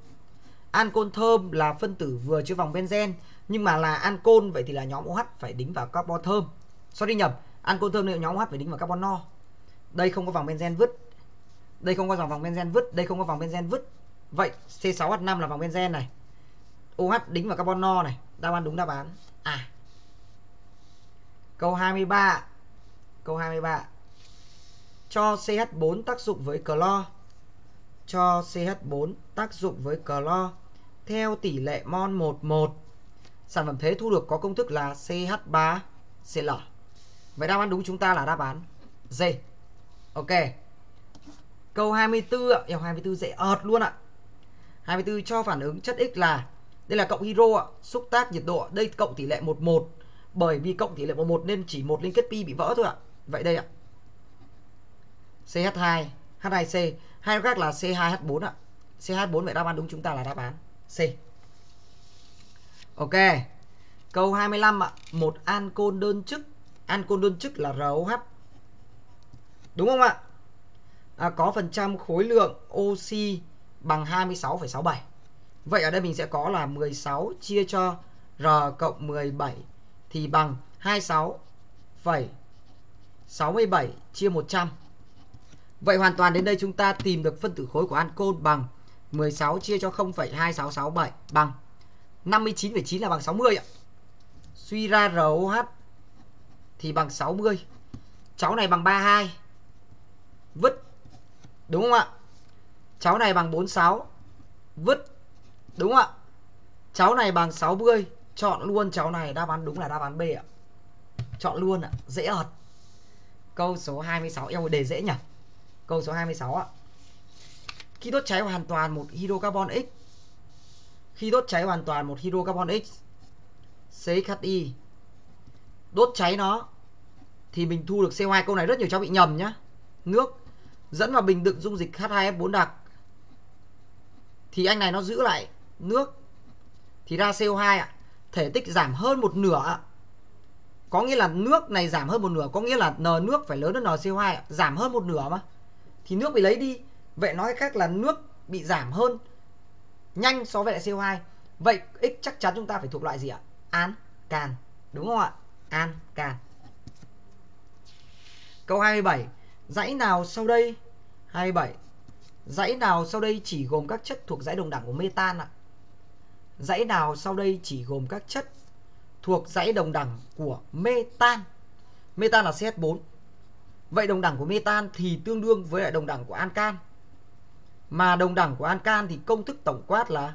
ancol thơm là phân tử vừa chứa vòng benzen, nhưng mà là ancol, vậy thì là nhóm OH phải đính vào carbon thơm sorry nhầm ancol thơm nên nhóm OH phải đính vào carbon no. Đây không có vòng benzen vứt. Đây không có dòng vòng benzen vứt, đây không có vòng benzen vứt. Vậy C6H5 là vòng benzen này. OH đính vào carbon no này. Đáp án đúng đáp án À Câu 23 Câu 23 Cho CH4 tác dụng với clo. Cho CH4 tác dụng với clo. Theo tỷ lệ mol 11 Sản phẩm thế thu được có công thức là CH3Cl Vậy đáp án đúng chúng ta là đáp án D Ok Câu 24 ạ Eo 24 dễ ợt luôn ạ 24 cho phản ứng chất X là đây là cộng hydro ạ, xúc tác nhiệt độ. Đây cộng tỷ lệ 11. Bởi vì cộng tỷ lệ 11 nên chỉ một liên kết pi bị vỡ thôi ạ. Vậy đây ạ. CH2, H2C, hai khác là C2H4 ạ. CH4 vậy đáp án đúng chúng ta là đáp án C. Ok. Câu 25 ạ, một ancol đơn chức. Ancol đơn chức là ROH. Đúng không ạ? À, có phần trăm khối lượng oxy bằng 26,67. Vậy ở đây mình sẽ có là 16 chia cho R cộng 17 thì bằng 26,67 chia 100. Vậy hoàn toàn đến đây chúng ta tìm được phân tử khối của ancol bằng 16 chia cho 0,2667 bằng 59,9 là bằng 60 ạ. Suy ra ROH thì bằng 60. Cháu này bằng 32. Vứt. Đúng không ạ? Cháu này bằng 46. Vứt. Đúng không ạ? Cháu này bằng 60. Chọn luôn cháu này đáp án đúng là đáp án B ạ. Chọn luôn ạ, dễ ợt. Câu số 26 eo đề dễ nhỉ? Câu số 26 ạ. Khi đốt cháy hoàn toàn một hydrocarbon X khi đốt cháy hoàn toàn một hydrocarbon X CXHI đốt cháy nó thì mình thu được CO2 câu này rất nhiều cháu bị nhầm nhá. Nước dẫn vào bình đựng dung dịch H2F4 đặc. Thì anh này nó giữ lại nước. Thì ra CO2 ạ, thể tích giảm hơn một nửa có nghĩa là nước này giảm hơn một nửa, có nghĩa là n nước phải lớn hơn n CO2 giảm hơn một nửa mà. Thì nước bị lấy đi, vậy nói khác là nước bị giảm hơn nhanh so với lại CO2 vậy x chắc chắn chúng ta phải thuộc loại gì ạ? An, can. Đúng không ạ? An, can câu 27 dãy nào sau đây? 27 dãy nào sau đây chỉ gồm các chất thuộc dãy đồng đẳng của metan ạ? Dãy nào sau đây chỉ gồm các chất thuộc dãy đồng đẳng của metan? Metan là CH4 vậy đồng đẳng của metan thì tương đương với lại đồng đẳng của ancan mà đồng đẳng của ancan thì công thức tổng quát là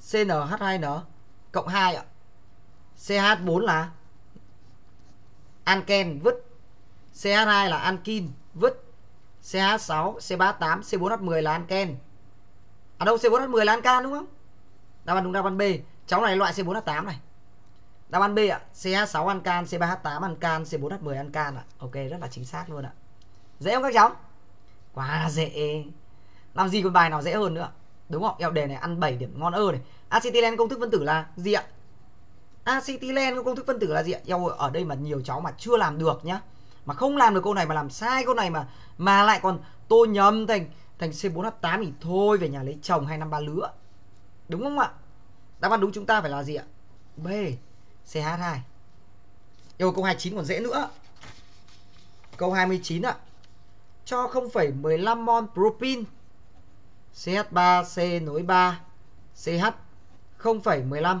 CnH2n cộng 2 ạ. CH4 là anken vứt. CH2 là ankin vứt. CH6, C38, C4H10 là anken. À đâu C4H10 là ancan đúng không? Đáp án đúng đáp án B. Cháu này loại C4H8 này. Đáp án B ạ. CH6 ancan, C3H8 ancan, C4H10 ancan ạ. Ok, rất là chính xác luôn ạ. Dễ không các cháu? Quá dễ làm gì còn bài nào dễ hơn nữa đúng không eo đề này ăn 7 điểm ngon ơ này acetylen công thức phân tử là gì ạ acetylen công thức phân tử là gì ạ eo ở đây mà nhiều cháu mà chưa làm được nhá mà không làm được câu này mà làm sai câu này mà mà lại còn tô nhầm thành thành C4H8 thì thôi về nhà lấy chồng hai năm ba lứa. Đúng không ạ? Đáp án đúng chúng ta phải là gì ạ? B CH2 yêu câu 29 còn dễ nữa. Câu 29 ạ. Cho 0,15 mol propin CH3C nối 3 CH 0,15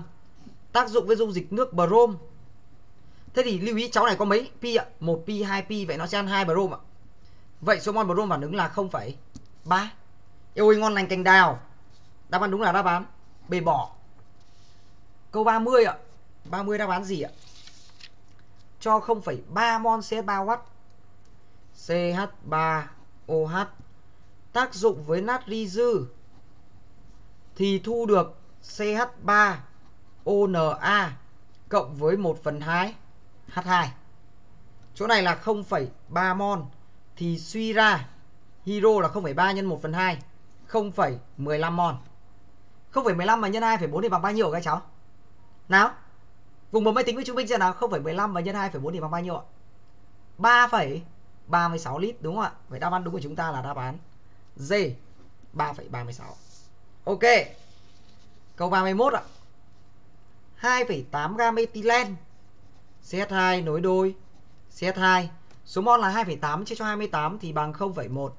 tác dụng với dung dịch nước brom Thế thì lưu ý cháu này có mấy pi ạ? 1 pi, 2 pi vậy nó sẽ ăn 2 brom ạ. Vậy số mol brom phản ứng là 0,3. Yêu ơi ngon lành cành đào. Đáp án đúng là đáp án B bỏ. Câu 30 ạ. 30 đáp án gì ạ? Cho 0,3 mol CH3OH CH3OH tác dụng với natri dư thì thu được CH3ONa cộng với 1 phần 2 H2. Chỗ này là 0,3 mol thì suy ra hydro là 0,3 nhân 1 phần 2 0,15 mol 0,15 mà nhân 2,4 thì bằng bao nhiêu các cháu? Nào Vùng bấm máy tính với chúng mình xem nào 0,15 và nhân 2,4 thì bằng bao nhiêu ạ? 3,36 lít đúng không ạ? Vậy đáp án đúng của chúng ta là đáp án D 3,36 Ok Câu 31 ạ 2,8 gam ethylene Z2 nối đôi. Z2 Số mol là 2,8 chia cho 28 thì bằng 0,1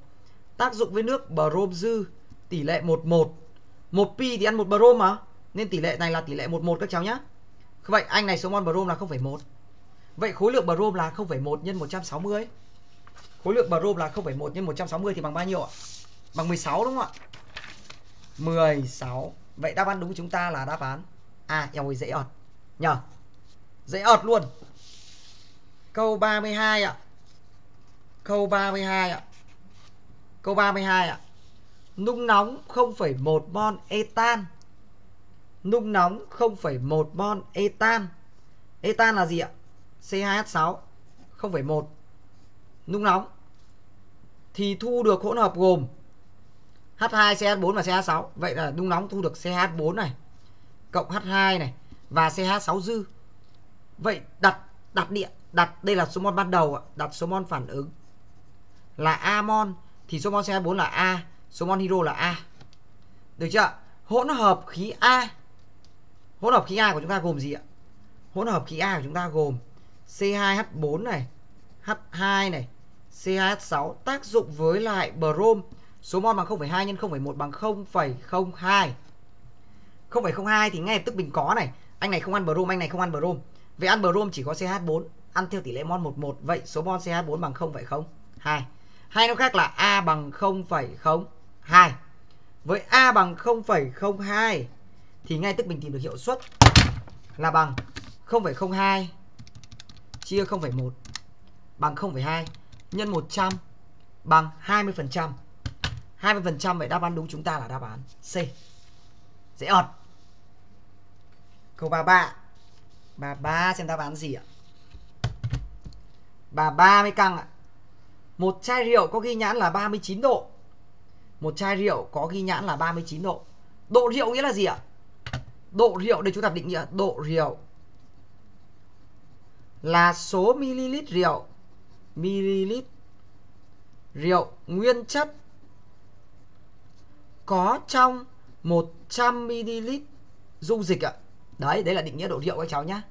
Tác dụng với nước brom dư Tỷ lệ 11 1 pi thì ăn 1 brom mà Nên tỷ lệ này là tỷ lệ 11 các cháu nhé Vậy anh này số mol brom là 0,1 Vậy khối lượng brom là 0,1 nhân 160 Khối lượng brom là 0,1 nhân 160 thì bằng bao nhiêu ạ? Bằng 16 đúng không ạ? 16 Vậy đáp án đúng của chúng ta là đáp án À eo ơi dễ ọt. Nhờ. Dễ ợt luôn. Câu 32 ạ. Câu 32 ạ. Câu 32 ạ. Nung nóng 0,1 mol etan Nung nóng 0,1 mol etan Etan là gì ạ? C2H6 0,1 Nung nóng. Thì thu được hỗn hợp gồm H2 CH4 và CH6 vậy là nung nóng thu được CH4 này cộng H2 này và CH6 dư vậy đặt đặt điện đặt đây là số mol ban đầu đặt số mol phản ứng. Là amon thì số mol CH4 là A số mol hydro là A. Được chưa hỗn hợp khí A. Hỗn hợp khí A của chúng ta gồm gì ạ? Hỗn hợp khí A của chúng ta gồm C2H4 này, H2 này, CH6 tác dụng với lại brom số mol bằng 0,2 nhân 0,1 bằng 0,02. 0,02 thì ngay lập tức mình có này, anh này không ăn brom, anh này không ăn brom. Vậy ăn brom chỉ có CH4, ăn theo tỷ lệ mol 11. Vậy số mol CH4 bằng 0,02. Hay nó khác là A bằng 0,02. Với A bằng 0,02 thì ngay tức mình tìm được hiệu suất là bằng 0,02 chia 0,1 bằng 0,2 nhân 100 bằng 20%. 20% vậy đáp án đúng chúng ta là đáp án C. Dễ ợt. Câu 33. 33 xem đáp án gì ạ? 33 mới căng ạ. Một chai rượu có ghi nhãn là 39 độ. Một chai rượu có ghi nhãn là 39 độ. Độ rượu nghĩa là gì ạ? Độ rượu để chúng ta định nghĩa độ rượu là số ml rượu ml rượu nguyên chất có trong 100 ml dung dịch ạ. À. Đấy, đấy là định nghĩa độ rượu các cháu nhá.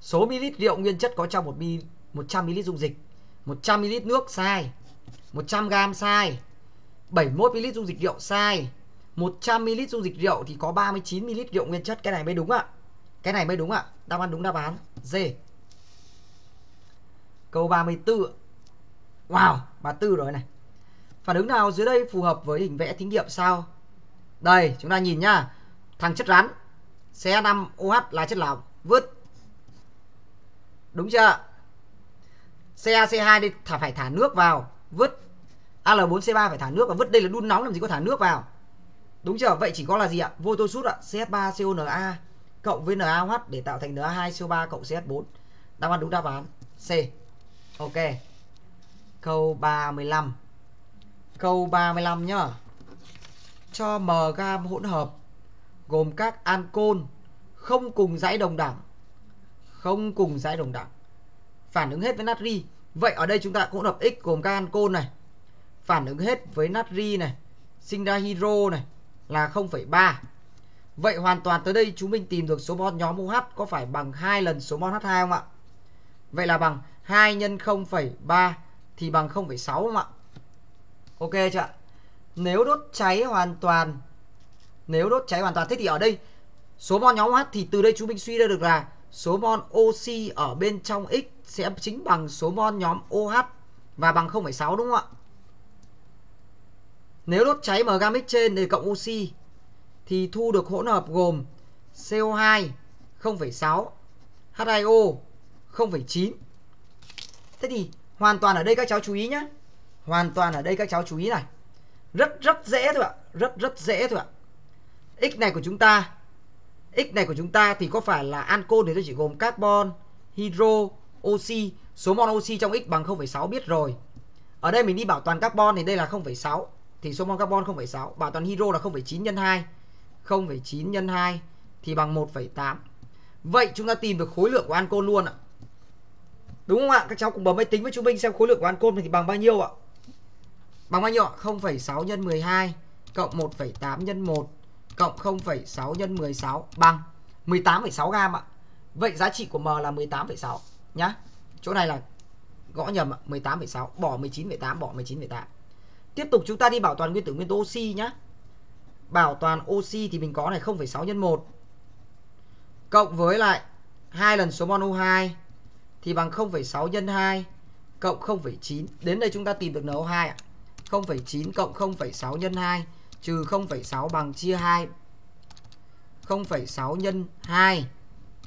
Số ml rượu nguyên chất có trong 1 ml 100 ml dung dịch. 100 ml nước sai. 100 g sai. 71 ml dung dịch rượu sai. 100 ml dung dịch rượu thì có 39 ml rượu nguyên chất, cái này mới đúng ạ. Cái này mới đúng ạ. Đáp án đúng đáp án D. Câu 34. Wow, 34 rồi này. Phản ứng nào dưới đây phù hợp với hình vẽ thí nghiệm sao Đây, chúng ta nhìn nhá. Thằng chất rắn Ce5OH là chất lỏng, vứt. Đúng chưa? CaC2 đi thả phải thả nước vào, vứt. Al4C3 phải thả nước vào vứt. Đây là đun nóng làm gì có thả nước vào. Đúng chưa? Vậy chỉ có là gì ạ? Vô tô sút ạ, CH3CONa cộng với NaOH để tạo thành Na2CO3 cộng CH4. Đáp án đúng đáp án C. Ok. Câu 35. Câu 35 nhá. Cho M gam hỗn hợp gồm các ancol không cùng dãy đồng đẳng. Không cùng dãy đồng đẳng. Phản ứng hết với natri. Vậy ở đây chúng ta cũng lập X gồm các ancol này. Phản ứng hết với natri này, sinh ra hydro này là 0,3. Vậy hoàn toàn tới đây chúng mình tìm được số mol nhóm OH có phải bằng hai lần số mol H2 không ạ? Vậy là bằng 2 nhân 0,3 thì bằng 0,6 không ạ? Ok chưa Nếu đốt cháy hoàn toàn nếu đốt cháy hoàn toàn Thế thì ở đây Số mol nhóm OH thì từ đây chúng mình suy ra được là Số mol oxy ở bên trong X Sẽ chính bằng số mol nhóm OH Và bằng 0,6 đúng không ạ? Nếu đốt cháy M gam X trên để cộng oxy Thì thu được hỗn hợp gồm CO2 0,6 H2O 0,9 Thế thì hoàn toàn ở đây các cháu chú ý nhé Hoàn toàn ở đây các cháu chú ý này. Rất rất dễ thôi ạ. Rất rất dễ thôi ạ. X này của chúng ta X này của chúng ta thì có phải là ancol thì nó chỉ gồm carbon, hydro, oxy Số mol oxy trong X bằng 0,6 biết rồi Ở đây mình đi bảo toàn carbon thì đây là 0,6 Thì số mol carbon 0,6 Bảo toàn hydro là 0,9 nhân 2 0,9 nhân 2 thì bằng 1,8 Vậy chúng ta tìm được khối lượng của ancol luôn ạ Đúng không ạ? Các cháu cùng bấm máy tính với chúng mình xem khối lượng của ancol thì bằng bao nhiêu ạ? Bằng bao nhiêu ạ? 0,6 nhân 12 cộng 1,8 nhân 1 cộng 0,6 nhân 16 bằng 18,6 gam ạ. Vậy giá trị của M là 18,6 nhá. Chỗ này là gõ nhầm ạ, 18,6 bỏ 19,8 bỏ 19,8. Tiếp tục chúng ta đi bảo toàn nguyên tử nguyên tố oxy nhá. Bảo toàn oxy thì mình có này 0,6 nhân 1 cộng với lại hai lần số mol O2 thì bằng 0,6 nhân 2 cộng 0,9. Đến đây chúng ta tìm được NO2 ạ. 0,9 cộng 0,6 nhân 2 trừ 0,6 bằng chia 2. 0,6 nhân 2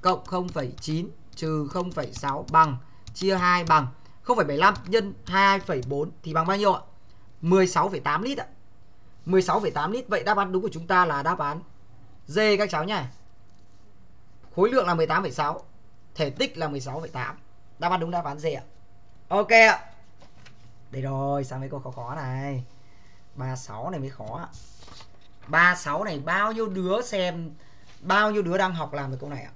cộng 0,9 trừ 0,6 bằng chia 2 bằng 0,75 nhân 2,4 thì bằng bao nhiêu ạ? 16,8 lít ạ. 16,8 lít. Vậy đáp án đúng của chúng ta là đáp án D các cháu nhá Khối lượng là 18,6. Thể tích là 16,8. Đáp án đúng đáp án D ạ. Ok ạ. Đây rồi, sang mấy câu khó khó này. 36 này mới khó 36 này bao nhiêu đứa xem bao nhiêu đứa đang học làm được câu này ạ?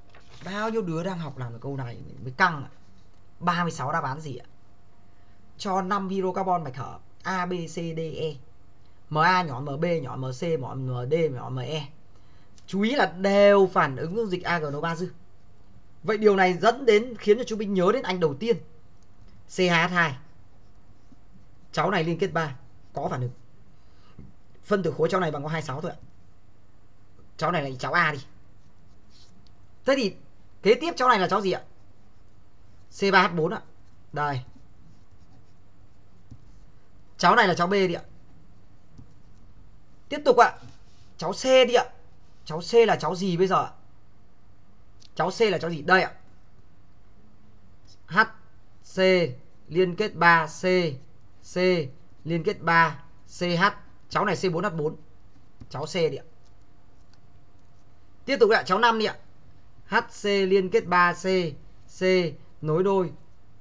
Bao nhiêu đứa đang học làm được câu này mới căng ạ? 36 đáp án gì ạ? Cho 5 hydrocarbon bạch hợp A, B, C, D, E. MA nhỏ MB nhỏ MC nhỏ MD nhỏ ME. Chú ý là đều phản ứng dung dịch AgNO3 dư. vậy điều này dẫn đến khiến cho chú Minh nhớ đến anh đầu tiên CH2 cháu này liên kết 3 có phản ứng phân tử khối cháu này bằng có 26 thôi ạ. Cháu này là cháu A đi. Thế thì kế tiếp cháu này là cháu gì ạ? C3H4 ạ. Đây. Cháu này là cháu B đi ạ. Tiếp tục ạ. Cháu C đi ạ. Cháu C là cháu gì bây giờ ạ? Cháu C là cháu gì? Đây ạ. H, C, liên kết 3 C C, liên kết 3 CH cháu này C4H4 cháu C đi ạ. Tiếp tục ạ cháu 5 đi ạ. HC liên kết 3C C nối đôi.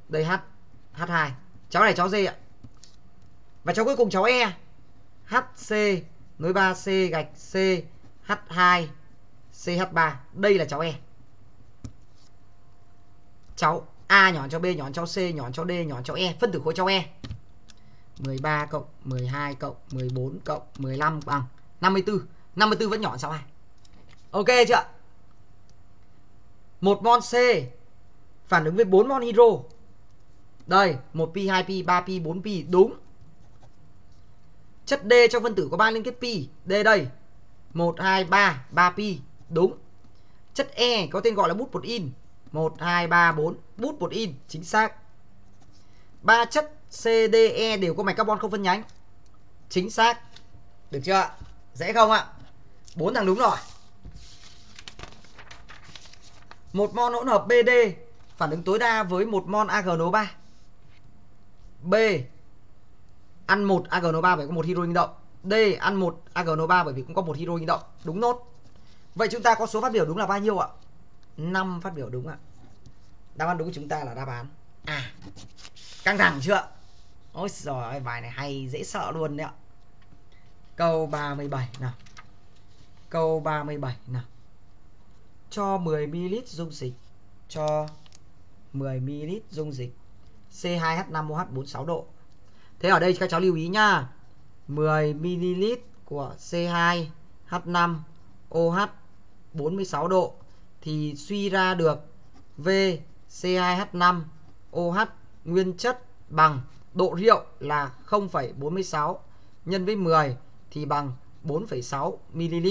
Đây, H H2 cháu này cháu D ạ. Và cháu cuối cùng cháu E. HC nối 3C gạch C H2 CH3 đây là cháu E. Cháu A nhỏ cho B, nhỏ cho C, nhỏ cho D, nhỏ cho E. Phân tử khối cháu E. 13 cộng 12 cộng 14 cộng 15 bằng 54 54 vẫn nhỏ sao ai? Ok chưa? Một mon C phản ứng với 4 mon hydro. Đây 1pi 2pi 3pi 4pi đúng. Chất D trong phân tử có 3 liên kết pi. D đây 1 2 3 3pi đúng. Chất E có tên gọi là bút bột in. 1 2 3 4 bút bột in, chính xác. Ba chất CDE đều có mạch carbon không phân nhánh. Chính xác. Được chưa dễ không ạ? Bốn thằng đúng rồi. Một mol hỗn hợp BD phản ứng tối đa với một mol AgNO3 B, ăn một AgNO3 bởi có một hydro linh động D, ăn một AgNO3 bởi vì cũng có một hydro linh động đúng nốt. Vậy chúng ta có số phát biểu đúng là bao nhiêu ạ? 5 phát biểu đúng ạ. Đáp án đúng của chúng ta là đáp án à căng thẳng chưa ôi giời, bài này hay, dễ sợ luôn đấy ạ. Câu 37 nào. Câu 37 nào. Cho 10 ml dung dịch. Cho 10 ml dung dịch. C2H5OH 46 độ. Thế ở đây các cháu lưu ý nha 10 ml của C2H5OH 46 độ thì suy ra được V C2H5OH nguyên chất bằng độ rượu là 0,46 nhân với 10 thì bằng 4,6 ml.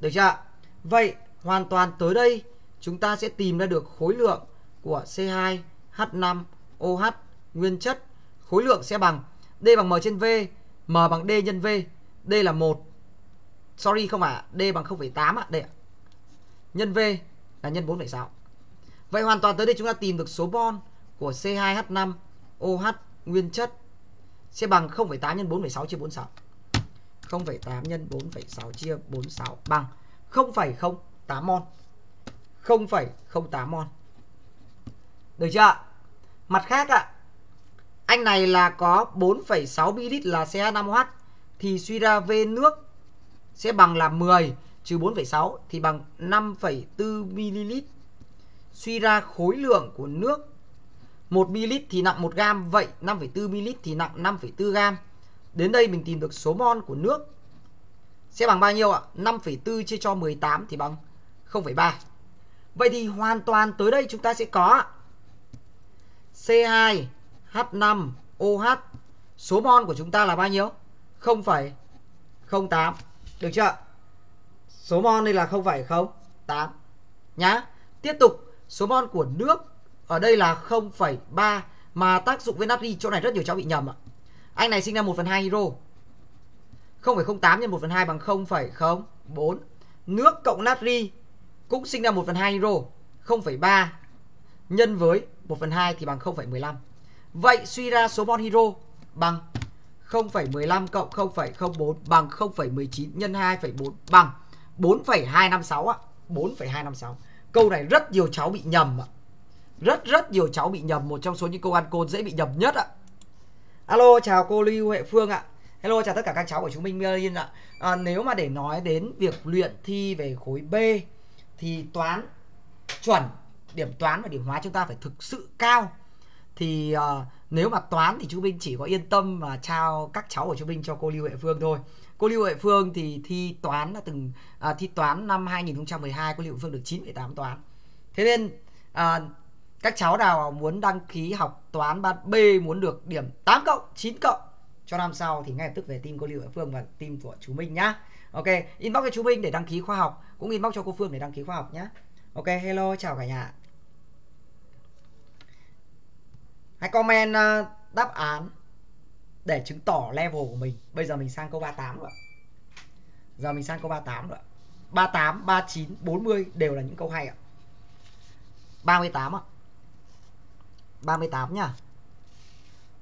Được chưa? Vậy hoàn toàn tới đây chúng ta sẽ tìm ra được khối lượng của C2H5OH nguyên chất. Khối lượng sẽ bằng D bằng M trên V, M bằng D nhân V. D là 1. Sorry không ạ, à, D bằng 0,8 ạ, à. đây ạ. À. Nhân V là nhân 4,6. Vậy hoàn toàn tới đây chúng ta tìm được số bon của C2H5 OH nguyên chất sẽ bằng 0,8 nhân 4,6 chia 46. 0,8 nhân 4,6 chia 46 bằng 0,08 mol. 0,08 mol. Được chưa Mặt khác ạ, anh này là có 4,6 ml là CH5OH thì suy ra V nước sẽ bằng là 10 trừ 4,6 thì bằng 5,4 ml suy ra khối lượng của nước 1 ml thì nặng 1 gam vậy 5,4 ml thì nặng 5,4 gam. Đến đây mình tìm được số mol của nước. Sẽ bằng bao nhiêu ạ? 5,4 chia cho 18 thì bằng 0,3 vậy thì hoàn toàn tới đây chúng ta sẽ có C2H5OH số mol của chúng ta là bao nhiêu? 0,08 được chưa số mol đây là 0,08 nhá. Tiếp tục Số mol của nước ở đây là 0,3 mà tác dụng với natri chỗ này rất nhiều cháu bị nhầm ạ. Anh này sinh ra 1 phần 2 hydro. 0,08 nhân 1 phần 2 bằng 0,04. Nước cộng natri cũng sinh ra 1 phần 2 hydro. 0,3 nhân với 1 phần 2 thì bằng 0,15. Vậy suy ra số mol hydro bằng 0,15 cộng 0,04 bằng 0,19 nhân 2,4 bằng 4,256 ạ. 4,256 câu này rất nhiều cháu bị nhầm ạ rất rất nhiều cháu bị nhầm. Một trong số những câu ăn côn dễ bị nhầm nhất ạ. Alo chào cô lưu huệ phương ạ. Hello chào tất cả các cháu của chúng mình Merlin ạ. À, nếu mà để nói đến việc luyện thi về khối b thì toán chuẩn điểm toán và điểm hóa chúng ta phải thực sự cao. Thì uh, nếu mà toán thì chúng Minh chỉ có yên tâm và trao các cháu của chúng Minh cho cô Lưu Huệ Phương thôi. Cô Lưu Huệ Phương thì thi toán là từng à, thi toán năm 2012 cô Lưu Huệ Phương được 9,8 toán. Thế nên à, các cháu nào muốn đăng ký học toán ban B muốn được điểm 8 cộng 9 cộng, cho năm sau thì ngay lập tức về team cô Lưu Hải Phương và team của chú Minh nhá. Ok, inbox cho chú Minh để đăng ký khoa học, cũng inbox cho cô Phương để đăng ký khoa học nhá. Ok, hello, chào cả nhà. Hãy comment ờ, đáp án để chứng tỏ level của mình. Bây giờ mình sang câu 38 rồi giờ mình sang câu 38 rồi 38 39 40 đều là những câu hay ạ. 38 ạ. 38 nhá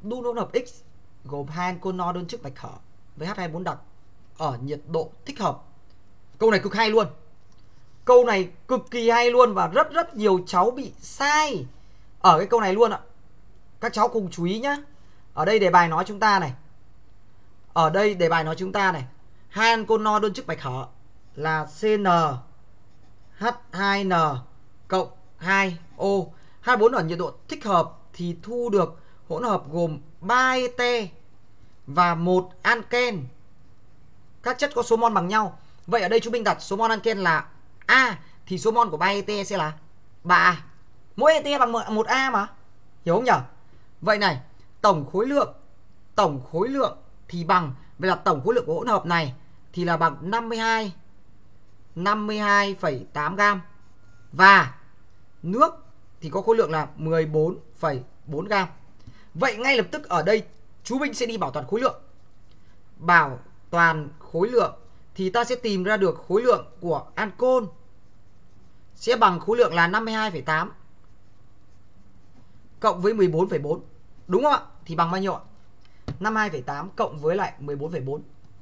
đun hỗn hợp X gồm hai con đơn chức bạch hở với H24 đặc ở nhiệt độ thích hợp. Câu này cực hay luôn. Câu này cực kỳ hay luôn và rất rất nhiều cháu bị sai ở cái câu này luôn ạ. Các cháu cùng chú ý nhá. Ở đây đề bài nói chúng ta này. Ở đây đề bài nói chúng ta này. Hai ancol đơn chức bạch hở là CN H2N cộng 2O 24 ở nhiệt độ thích hợp thì thu được hỗn hợp gồm 3 ete và một anken. Các chất có số mol bằng nhau. Vậy ở đây chúng mình đặt số mol anken là A thì số mol của 3 ete sẽ là 3A. Mỗi ete bằng 1A mà. Hiểu không nhỉ? Vậy này, tổng khối lượng tổng khối lượng thì bằng vậy là tổng khối lượng của hỗn hợp này thì là bằng 52 52,8 gam và nước thì có khối lượng là 14,4 gam. Vậy ngay lập tức ở đây chú Vinh sẽ đi bảo toàn khối lượng. Bảo toàn khối lượng thì ta sẽ tìm ra được khối lượng của ancol sẽ bằng khối lượng là 52,8 cộng với 14,4. Đúng không ạ? Thì bằng bao nhiêu ạ? 52,8 cộng với lại 14,4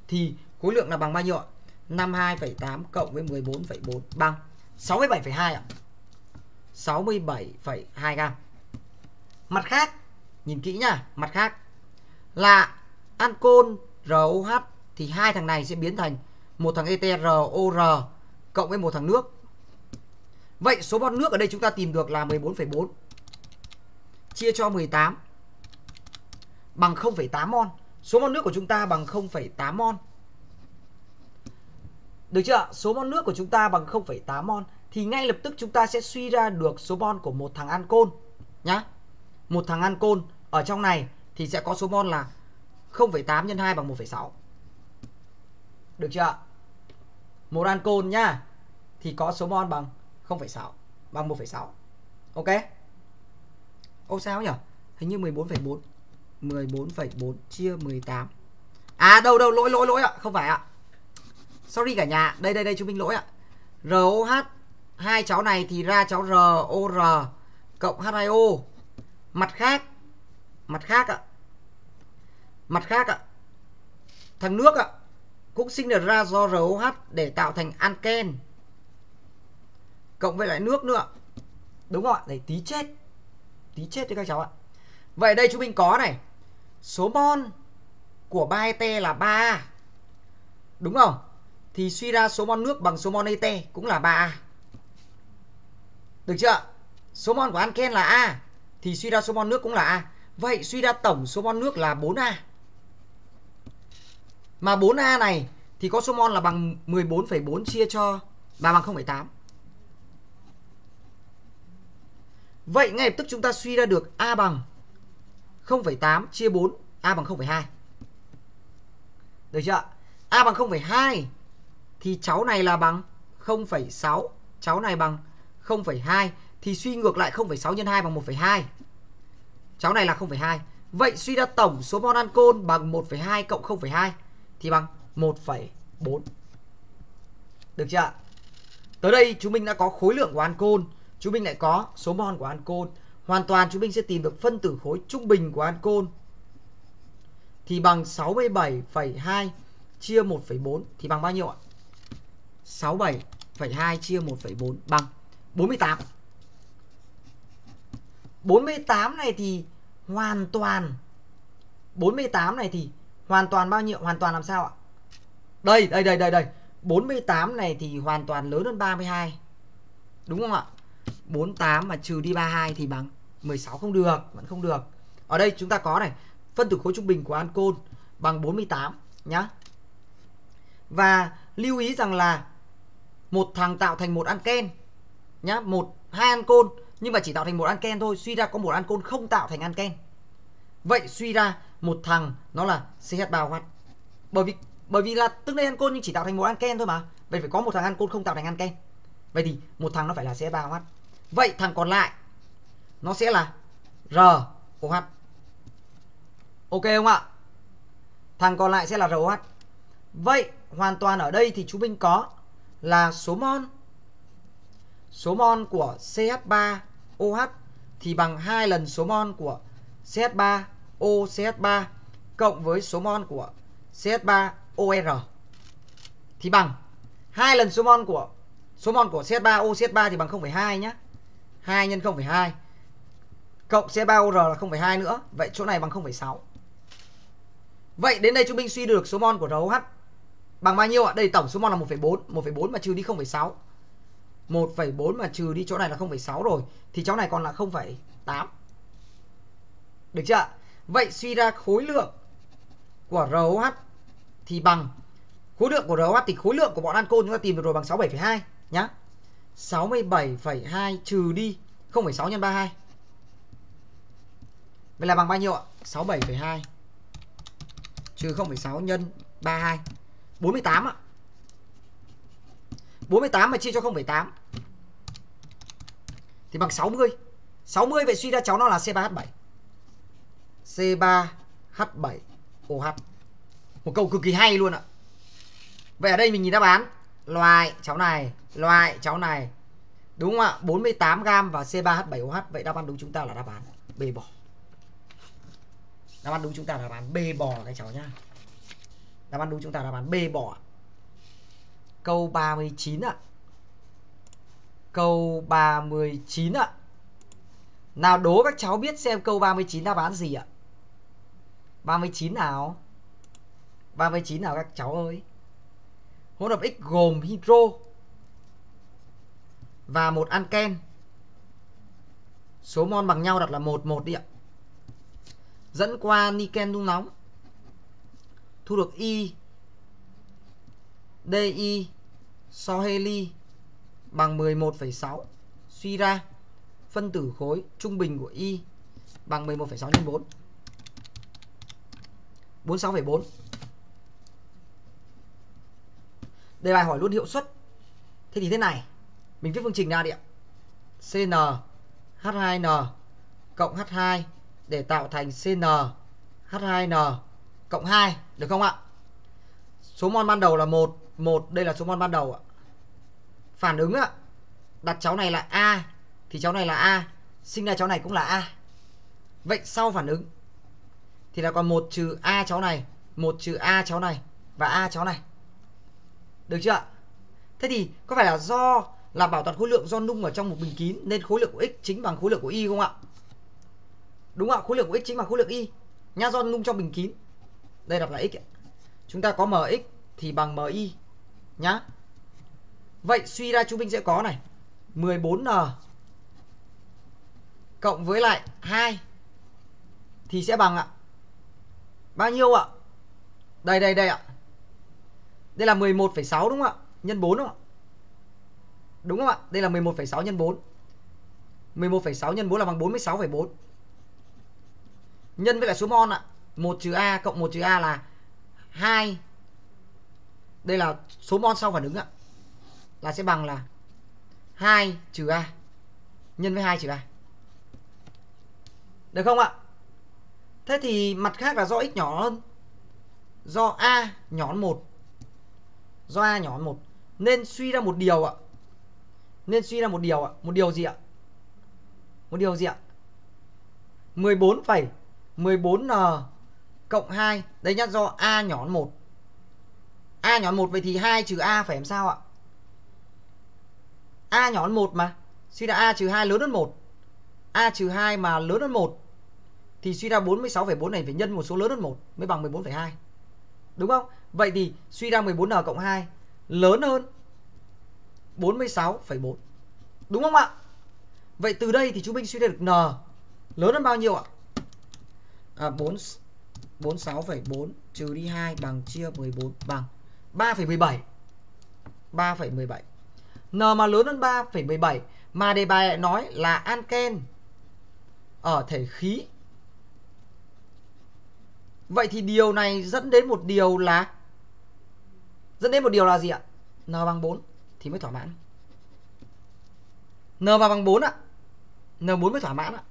thì khối lượng là bằng bao nhiêu ạ? 52,8 cộng với 14,4 bằng 67,2 ạ. 67,2 gam. Mặt khác, nhìn kỹ nha, mặt khác là ancol ROH thì hai thằng này sẽ biến thành một thằng ETROR cộng với một thằng nước. Vậy số mol nước ở đây chúng ta tìm được là 14,4 chia cho 18 bằng 0,8 mol. Số mol nước của chúng ta bằng 0,8 mol. Được chưa? Số mol nước của chúng ta bằng 0,8 mol thì ngay lập tức chúng ta sẽ suy ra được số mol của một thằng ancol nhá. Một thằng ancol ở trong này thì sẽ có số mol là 0,8 nhân 2 bằng 1,6. Được chưa? Một ancol nhá thì có số mol bằng 0,6 bằng 1,6. Ok? Ô sao nhỉ? Hình như 14,4. 14,4 chia 18. À đâu đâu lỗi lỗi lỗi ạ, không phải ạ. Sorry cả nhà, đây đây đây chúng mình lỗi ạ. ROH hai cháu này thì ra cháu ROR cộng H2O. Mặt khác mặt khác ạ. Mặt khác ạ. Thằng nước ạ, cũng sinh được ra do ROH để tạo thành anken. Cộng với lại nước nữa. Đúng không ạ? Để tí chết. Tí chết cho các cháu ạ. Vậy đây chúng mình có này số mol của 3ET là 3A. Đúng không? Thì suy ra số mol nước bằng số mol ET cũng là 3A. Được chưa? Số mol của anken là A thì suy ra số mol nước cũng là A. Vậy suy ra tổng số mol nước là 4A. Mà 4A này thì có số mol là bằng 14,4 chia cho 3 bằng 0,8. Vậy ngay lập tức chúng ta suy ra được A bằng 0,8 chia 4 A bằng 0,2 Được chưa A bằng 0,2 Thì cháu này là bằng 0,6 Cháu này bằng 0,2 0,2 Thì suy ngược lại 0,6 nhân 2 bằng 1,2 Cháu này là 0,2 Vậy suy ra tổng số mol ancol bằng 1,2 cộng 0,2 Thì bằng 1,4 Được chưa ạ? Tới đây chúng mình đã có khối lượng của ancol Chúng mình lại có số mol của ancol hoàn toàn chúng mình sẽ tìm được phân tử khối trung bình của ancol thì bằng 67,2 chia 1,4 thì bằng bao nhiêu ạ? 67,2 chia 1,4 bằng 48. 48 này thì hoàn toàn 48 này thì hoàn toàn bao nhiêu? Hoàn toàn làm sao ạ? Đây, đây, đây, đây, đây. 48 này thì hoàn toàn lớn hơn 32. Đúng không ạ? 48 mà trừ đi 32 thì bằng 16 không được, vẫn không được. Ở đây chúng ta có này, phân tử khối trung bình của ancol bằng 48 nhá. Và lưu ý rằng là một thằng tạo thành một anken nhá, một hai ancol nhưng mà chỉ tạo thành một anken thôi suy ra có một ancol không tạo thành anken vậy suy ra một thằng nó là CH3OH bởi vì bởi vì là tức đương ancol nhưng chỉ tạo thành một anken thôi mà. Vậy phải có một thằng ancol không tạo thành anken vậy thì một thằng nó phải là CH3OH vậy thằng còn lại nó sẽ là ROH ok không ạ? Thằng còn lại sẽ là ROH vậy hoàn toàn ở đây thì chú Minh có là số mol số mol của CH3OH thì bằng 2 lần số mol của CH3OCH3 cộng với số mol của CH3OR thì bằng 2 lần số mol của số mol của CH3OCH3 thì bằng 0,2 nhé 2 nhân 0,2 cộng CH3OR là 0,2 nữa vậy chỗ này bằng 0,6 vậy đến đây chúng mình suy được số mol của ROH bằng bao nhiêu ạ? Đây tổng số mol là 1,4 1,4 mà trừ đi 0,6 1,4 mà trừ đi chỗ này là 0,6 rồi thì cháu này còn là 0,8 được chưa vậy suy ra khối lượng của ROH thì bằng khối lượng của ROH thì khối lượng của bọn ancol chúng ta tìm được rồi bằng 67,2 nhá. 67,2 trừ đi 0,6 nhân 32 Vậy là bằng bao nhiêu ạ? 67,2 Trừ 0,6 nhân 32 48 ạ. 48 mà chia cho 0,8 Thì bằng 60 60 vậy suy ra cháu nó là C3H7 C3H7OH Một câu cực kỳ hay luôn ạ. Vậy ở đây mình nhìn đáp án. Loại cháu này Loại cháu này. Đúng không ạ? 48g và C3H7OH Vậy đáp án đúng chúng ta là đáp án B bỏ Đáp án đúng chúng ta là đáp án B bỏ các cháu nhá. Đáp án đúng chúng ta là đáp án B bỏ Câu 39 ạ Câu 39 ạ Nào, đố các cháu biết xem câu 39 đáp án gì ạ 39 nào 39 nào các cháu ơi Hỗn hợp X gồm hydro và một anken. Số mol bằng nhau đặt là 11 đi ạ. Dẫn qua niken đun nóng. Thu được Y DI so heli bằng 11,6. Suy ra phân tử khối trung bình của Y bằng 11,6 nhân 4. 46,4. Đề bài hỏi luôn hiệu suất. Thế thì thế này mình viết phương trình ra đi ạ cn h2n cộng h2 để tạo thành cn h2n cộng 2 được không ạ số mol ban đầu là 1 1 đây là số mol ban đầu ạ phản ứng ạ đặt cháu này là a thì cháu này là a sinh ra cháu này cũng là a vậy sau phản ứng thì là còn một trừ a cháu này một trừ a cháu này và a cháu này được chưa thế thì có phải là do là bảo toàn khối lượng do nung ở trong một bình kín nên khối lượng của x chính bằng khối lượng của y không ạ? Đúng ạ, khối lượng của x chính bằng khối lượng y. Nha do nung trong bình kín. Đây đọc là x. Chúng ta có mx thì bằng mi nhá. Vậy suy ra chúng mình sẽ có này 14n cộng với lại 2 thì sẽ bằng ạ bao nhiêu ạ? Đây đây đây ạ. Đây là 11,6 đúng không ạ? Nhân 4 đúng không ạ? Đúng không ạ? Đây là 11,6 nhân 4. 11,6 nhân 4 là bằng 46,4. Nhân với lại số mol ạ. 1 trừ A cộng 1 trừ A là 2. Đây là số mol sau phản ứng ạ. Là sẽ bằng là 2 trừ A nhân với 2 trừ A. Được không ạ? Thế thì mặt khác là do x nhỏ hơn. Do A nhỏ hơn 1. Do A nhỏ hơn 1 nên suy ra một điều ạ nên suy ra một điều ạ một điều gì ạ một điều gì ạ 14 phẩy 14n cộng 2 đấy nhá, do a nhỏ hơn 1 a nhỏ hơn 1 vậy thì 2 trừ a phải làm sao ạ a nhỏ hơn 1 mà. Suy ra a trừ 2 lớn hơn 1 a trừ 2 mà lớn hơn 1 thì suy ra 46,4 này phải nhân một số lớn hơn 1 mới bằng 14,2 đúng không? Vậy thì suy ra 14n cộng 2 lớn hơn 46,4 Đúng không ạ? Vậy từ đây thì chúng mình suy ra được N lớn hơn bao nhiêu ạ? À, 4 46,4 trừ đi 2 bằng chia 14 bằng 3,17 3,17 N mà lớn hơn 3,17 mà đề bài lại nói là anken ở thể khí. Vậy thì điều này dẫn đến một điều là dẫn đến một điều là gì ạ? N bằng 4 thì mới thỏa mãn. N bằng 4 ạ n4 mới thỏa mãn ạ.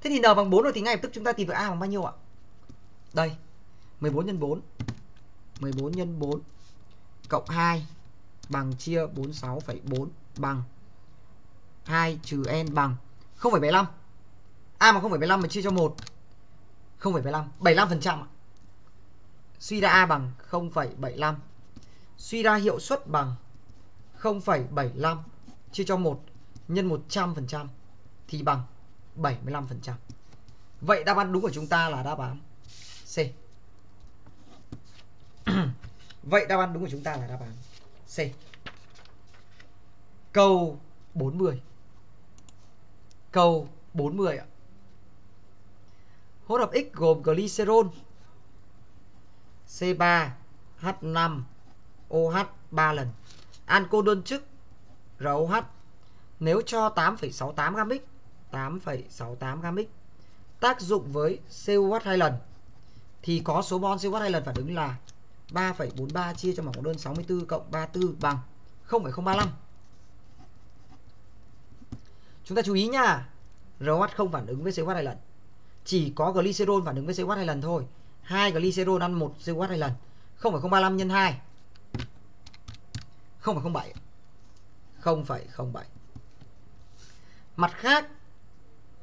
Thế thì n bằng 4 rồi thì ngay lập tức chúng ta tìm được a bằng bao nhiêu ạ? Đây 14 x 4 14 x 4 cộng 2 bằng chia 46,4 bằng. 2 trừ n bằng 0,75 A à, mà 0,75 mà chia cho 1 0,75 75% Suy ra A bằng 0,75 Suy ra hiệu suất bằng 0,75 chia cho 1 nhân 100% thì bằng 75%. Vậy đáp án đúng của chúng ta là đáp án C. Vậy đáp án đúng của chúng ta là đáp án C. Câu 40. Câu 40 ạ. Hỗn hợp X gồm glycerol C3H5 OH 3 lần. Anco đơn chức ROH nếu cho 8,68 gam X 8,68 gam X tác dụng với COH 2 lần thì có số mol COH 2 lần phản ứng là 3,43 chia cho mỏng đơn 64 cộng 34 bằng 0,035. Chúng ta chú ý nha. ROH không phản ứng với COH hai lần. Chỉ có glycerol phản ứng với COH hai lần thôi. Hai glycerol ăn một COH hai lần. 0,035 nhân 2. 0,07. 0,07. Mặt khác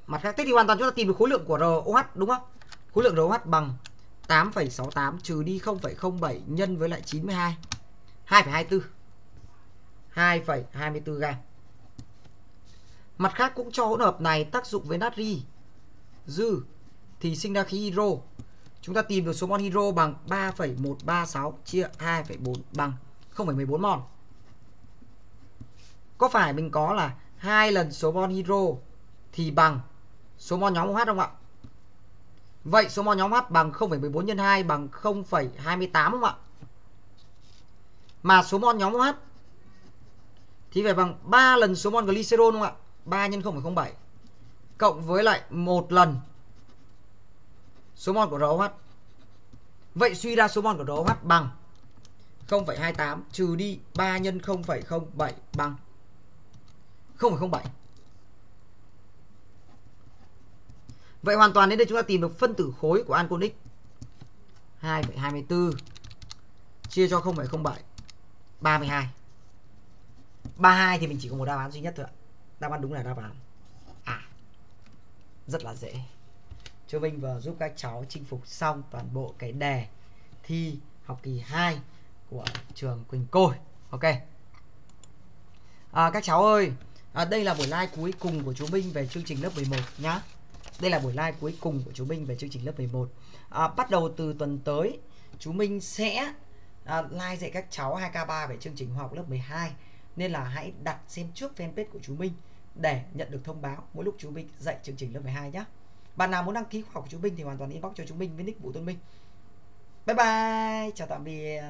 Mặt khác thế thì hoàn toàn chúng ta tìm được khối lượng của ROH đúng không? Khối lượng ROH bằng 8,68 trừ đi 0,07 nhân với lại 92 2,24 2,24 gam Mặt khác cũng cho hỗn hợp này tác dụng với natri dư thì sinh ra khí hydro. Chúng ta tìm được số mol hydro bằng 3,136 chia 2,4 bằng 0,14 mol. Có phải mình có là hai lần số mol hydro thì bằng số mol nhóm OH không ạ? Vậy số mol nhóm H bằng 0,14 nhân 2 bằng 0,28 không ạ? Mà số mol nhóm OH thì phải bằng 3 lần số mol glycerol không ạ? 3 nhân 0,07 cộng với lại một lần số mol của ROH. Vậy suy ra số mol của ROH bằng 0,28 trừ đi 3 nhân 0,07 bằng 0,07. Vậy hoàn toàn đến đây chúng ta tìm được phân tử khối của anconic 2,24 chia cho 0,07 32 32 thì mình chỉ có một đáp án duy nhất thôi ạ. Đáp án đúng là đáp án À Rất là dễ. Cho Vinh vừa giúp các cháu chinh phục xong toàn bộ cái đề thi học kỳ 2 của trường Quỳnh Côi. Ok. À, Các cháu ơi à, Đây là buổi live cuối cùng của chú Minh về chương trình lớp 11 nhá đây là buổi live cuối cùng của chú Minh về chương trình lớp 11 à, Bắt đầu từ tuần tới Chú Minh sẽ à, live dạy các cháu 2K3 về chương trình học lớp 12 Nên là hãy đặt xem trước fanpage của chú Minh Để nhận được thông báo mỗi lúc chú Minh dạy chương trình lớp 12 nhé Bạn nào muốn đăng ký khoa học của chú Minh thì hoàn toàn inbox cho chú Minh với nick Vũ Tuấn Minh. Bye bye, chào tạm biệt.